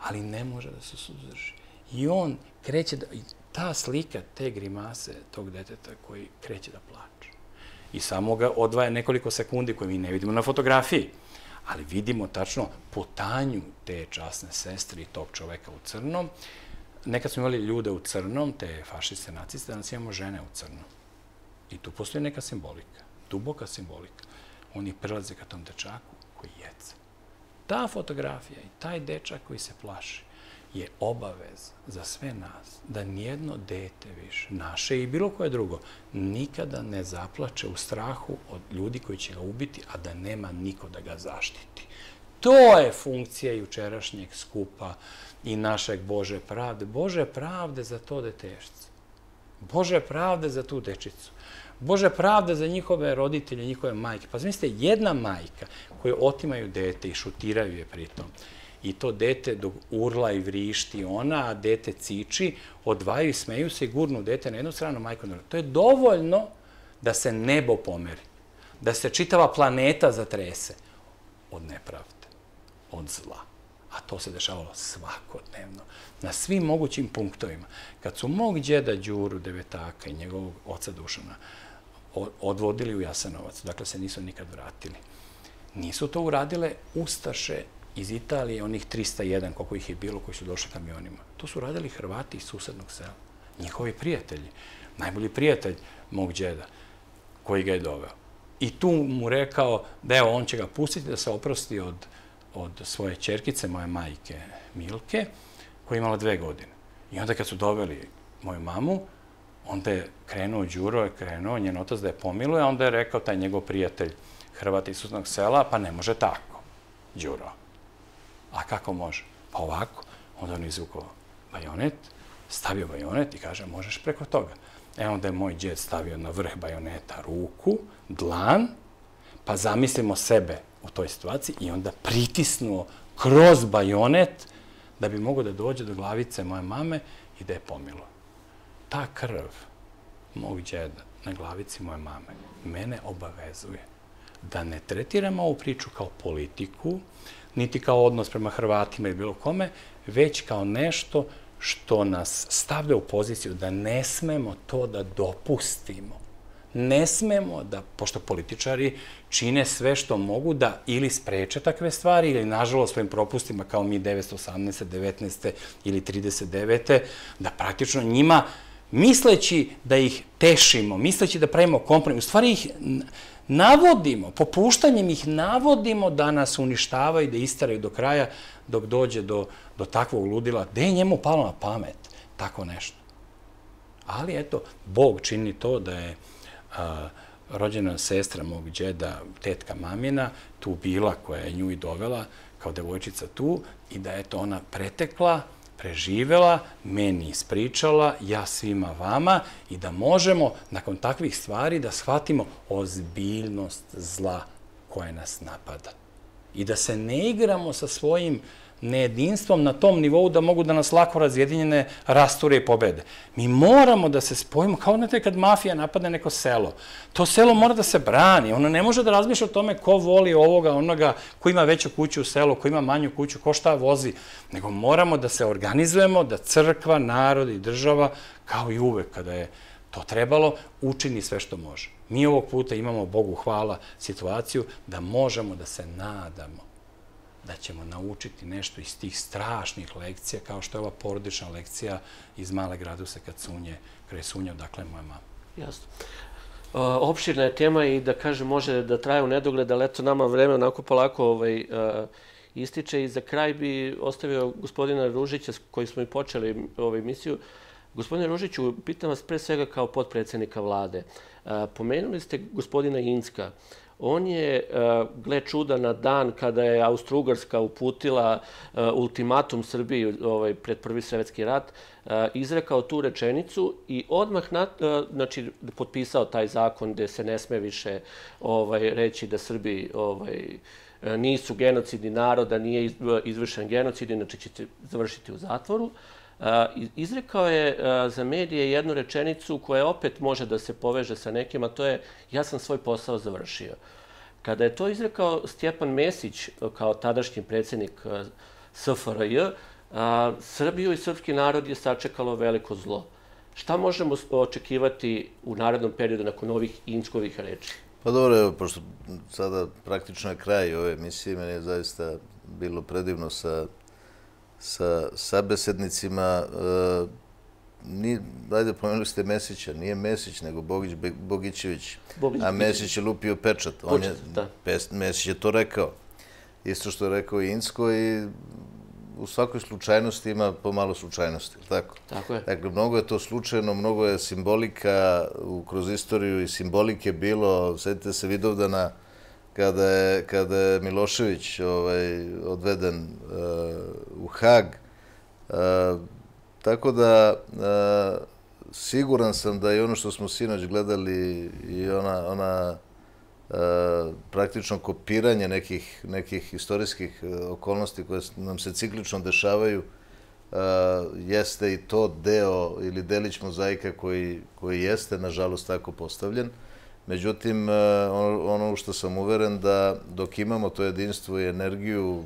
Ali ne može da se suzdrži. I on kreće da... Ta slika, te grimase tog deteta koji kreće da plače. I samo ga odvaja nekoliko sekundi koje mi ne vidimo na fotografiji. Ali vidimo tačno putanju te časne sestre i tog čoveka u crnom. Nekad smo imali ljude u crnom, te fašiste, naciste, danas imamo žene u crnom. I tu postoji neka simbolika, duboka simbolika. Oni prelaze ka tom dečaku koji jeca. Ta fotografija i taj dečak koji se plaši, je obavez za sve nas da nijedno dete više, naše i bilo koje drugo, nikada ne zaplače u strahu od ljudi koji će ga ubiti, a da nema niko da ga zaštiti. To je funkcija jučerašnjeg skupa i našeg Bože pravde. Bože pravde za to detešce. Bože pravde za tu dečicu. Bože pravde za njihove roditelje, njihove majke. Pa zamislite, jedna majka koju otimaju dete i šutiraju je pritom i to dete dok urla i vrišti ona, a dete ciči, odvaju i smeju se i gurnu dete na jednu stranu, majko na To je dovoljno da se nebo pomeri, da se čitava planeta zatrese od nepravde, od zla. A to se dešavalo svakodnevno, na svim mogućim punktovima. Kad su mog djeda Đuru Devetaka i njegovog oca Dušana odvodili u Jasenovac, dakle se nisu nikad vratili, nisu to uradile Ustaše iz Italije, onih 301, koliko ih je bilo, koji su došli kamionima. To su radili Hrvati iz susednog sela. Njihovi prijatelji. Najbolji prijatelj mog džeda, koji ga je doveo. I tu mu rekao da evo, on će ga pustiti da se oprosti od, od svoje čerkice, moje majke Milke, koja je imala dve godine. I onda kad su doveli moju mamu, onda je krenuo Đuro, je krenuo, njen otac da je pomiluje, onda je rekao taj njegov prijatelj Hrvata iz susjednog sela, pa ne može tako, Đuro. A kako može? Pa ovako. Onda on izvukao bajonet, stavio bajonet i kaže, možeš preko toga. E onda je moj djed stavio na vrh bajoneta ruku, dlan, pa zamislimo sebe u toj situaciji i onda pritisnuo kroz bajonet da bi mogo da dođe do glavice moje mame i da je pomilo. Ta krv mog djeda na glavici moje mame mene obavezuje da ne tretiram ovu priču kao politiku, niti kao odnos prema Hrvatima ili bilo kome, već kao nešto što nas stavlja u poziciju da ne smemo to da dopustimo. Ne smemo da, pošto političari čine sve što mogu da ili spreče takve stvari ili, nažalost, svojim propustima kao mi 918. 19. ili 39. da praktično njima misleći da ih tešimo, misleći da pravimo kompromis, u stvari ih navodimo, popuštanjem ih navodimo da nas uništavaju, da istaraju do kraja dok dođe do, do takvog ludila. Gde je njemu palo na pamet tako nešto? Ali eto, Bog čini to da je a, rođena sestra mog džeda, tetka mamina, tu bila koja je nju i dovela kao devojčica tu i da je to ona pretekla, preživela, meni ispričala, ja svima vama i da možemo nakon takvih stvari da shvatimo ozbiljnost zla koje nas napada. I da se ne igramo sa svojim nejedinstvom na tom nivou da mogu da nas lako razjedinjene rasture i pobede. Mi moramo da se spojimo, kao na te kad mafija napadne neko selo. To selo mora da se brani, ono ne može da razmišlja o tome ko voli ovoga, onoga, ko ima veću kuću u selu, ko ima manju kuću, ko šta vozi, nego moramo da se organizujemo, da crkva, narod i država, kao i uvek kada je to trebalo, učini sve što može. Mi ovog puta imamo, Bogu hvala, situaciju da možemo da se nadamo da ćemo naučiti nešto iz tih strašnih lekcija, kao što je ova porodična lekcija iz Male Gradusa kad sunje, kraj sunja, dakle moja mama. Jasno. Opširna je tema i da kažem može da traje u nedogled, ali eto nama vreme onako polako ovaj, ističe i za kraj bi ostavio gospodina Ružića koji smo i počeli ovu emisiju. Gospodine Ružiću, pitam vas pre svega kao potpredsednika vlade. Pomenuli ste gospodina Inska. On je, gle čuda, na dan kada je Austro-Ugarska uputila ultimatum Srbiji ovaj, pred Prvi svetski rat, izrekao tu rečenicu i odmah na, znači, potpisao taj zakon gde se ne sme više ovaj, reći da Srbi ovaj, nisu genocidni naroda, nije izvršen genocid, inače ćete završiti u zatvoru. Izrekao je za medije jednu rečenicu koja opet može da se poveže sa nekim, a to je ja sam svoj posao završio. Kada je to izrekao Stjepan Mesić kao tadašnji predsednik SFRJ, Srbiju i srpski narod je sačekalo veliko zlo. Šta možemo očekivati u narednom periodu nakon ovih inskovih reči? Pa dobro, evo, pošto sada praktično je kraj ove emisije, meni je zaista bilo predivno sa, sa sabesednicima. E, ni, ajde, pomenuli ste Mesića, nije Mesić, nego Bogić, Bogićević, Bogić, a Mesić je lupio pečat. On je, da. Mesić je to rekao. Isto što je rekao i Insko i u svakoj slučajnosti ima pomalo slučajnosti, tako? Tako je. Dakle, mnogo je to slučajno, mnogo je simbolika u, kroz istoriju i simbolike bilo, sjetite se Vidovdana, kada je, kada je Milošević ovaj, odveden uh, u Hag. Uh, tako da, uh, siguran sam da i ono što smo sinoć gledali i ona, ona praktično kopiranje nekih, nekih istorijskih okolnosti koje nam se ciklično dešavaju, e, jeste i to deo ili delić mozaika koji, koji jeste, nažalost, tako postavljen. Međutim, e, ono, ono što sam uveren da dok imamo to jedinstvo i energiju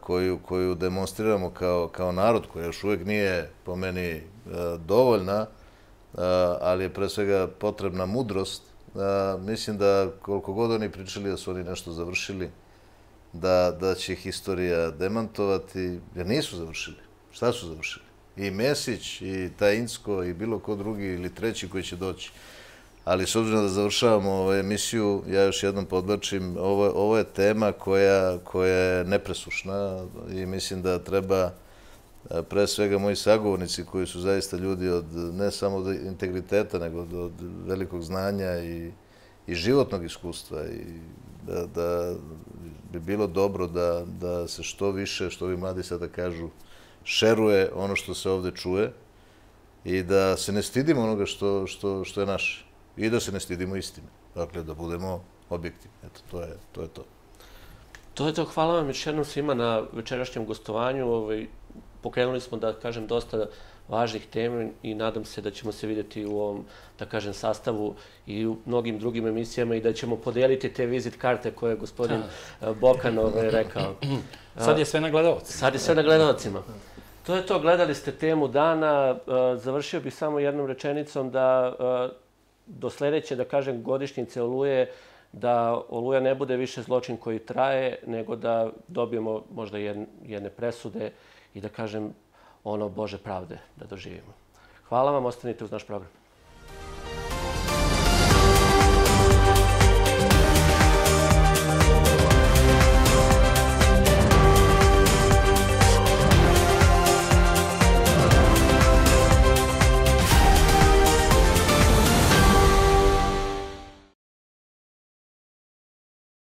koju, koju demonstriramo kao, kao narod, koja još uvek nije po meni dovoljna, ali je pre svega potrebna mudrost, mislim da koliko god oni pričali da su oni nešto završili, da, da će ih istorija demantovati, jer nisu završili. Šta su završili? I Mesić, i Tajinsko, i bilo ko drugi ili treći koji će doći. Ali s obzirom da završavamo ovu emisiju, ja još jednom podlačim, ovo, ovo je tema koja, koja je nepresušna i mislim da treba pre svega moji sagovornici koji su zaista ljudi od ne samo od integriteta, nego od, od velikog znanja i, i životnog iskustva i da, da bi bilo dobro da, da se što više, što vi mladi sada kažu, šeruje ono što se ovde čuje i da se ne stidimo onoga što, što, što je naše i da se ne stidimo istine. Dakle, da budemo objektivni. Eto, to je to. Je to. To je to. Hvala vam još jednom svima na večerašnjem gostovanju. Ovaj, pokrenuli smo, da kažem, dosta važnih tema i nadam se da ćemo se videti u ovom, da kažem, sastavu i u mnogim drugim emisijama i da ćemo podeliti te vizit karte koje je gospodin Bokan ovaj, rekao. Sad je sve na gledalcima. Sad je sve na gledalcima. To je to, gledali ste temu dana. Završio bih samo jednom rečenicom da do sledeće, da kažem, godišnjice Oluje, da Oluja ne bude više zločin koji traje, nego da dobijemo možda jedne presude i da kažem ono Bože pravde da doživimo. Hvala vam, ostanite uz naš program.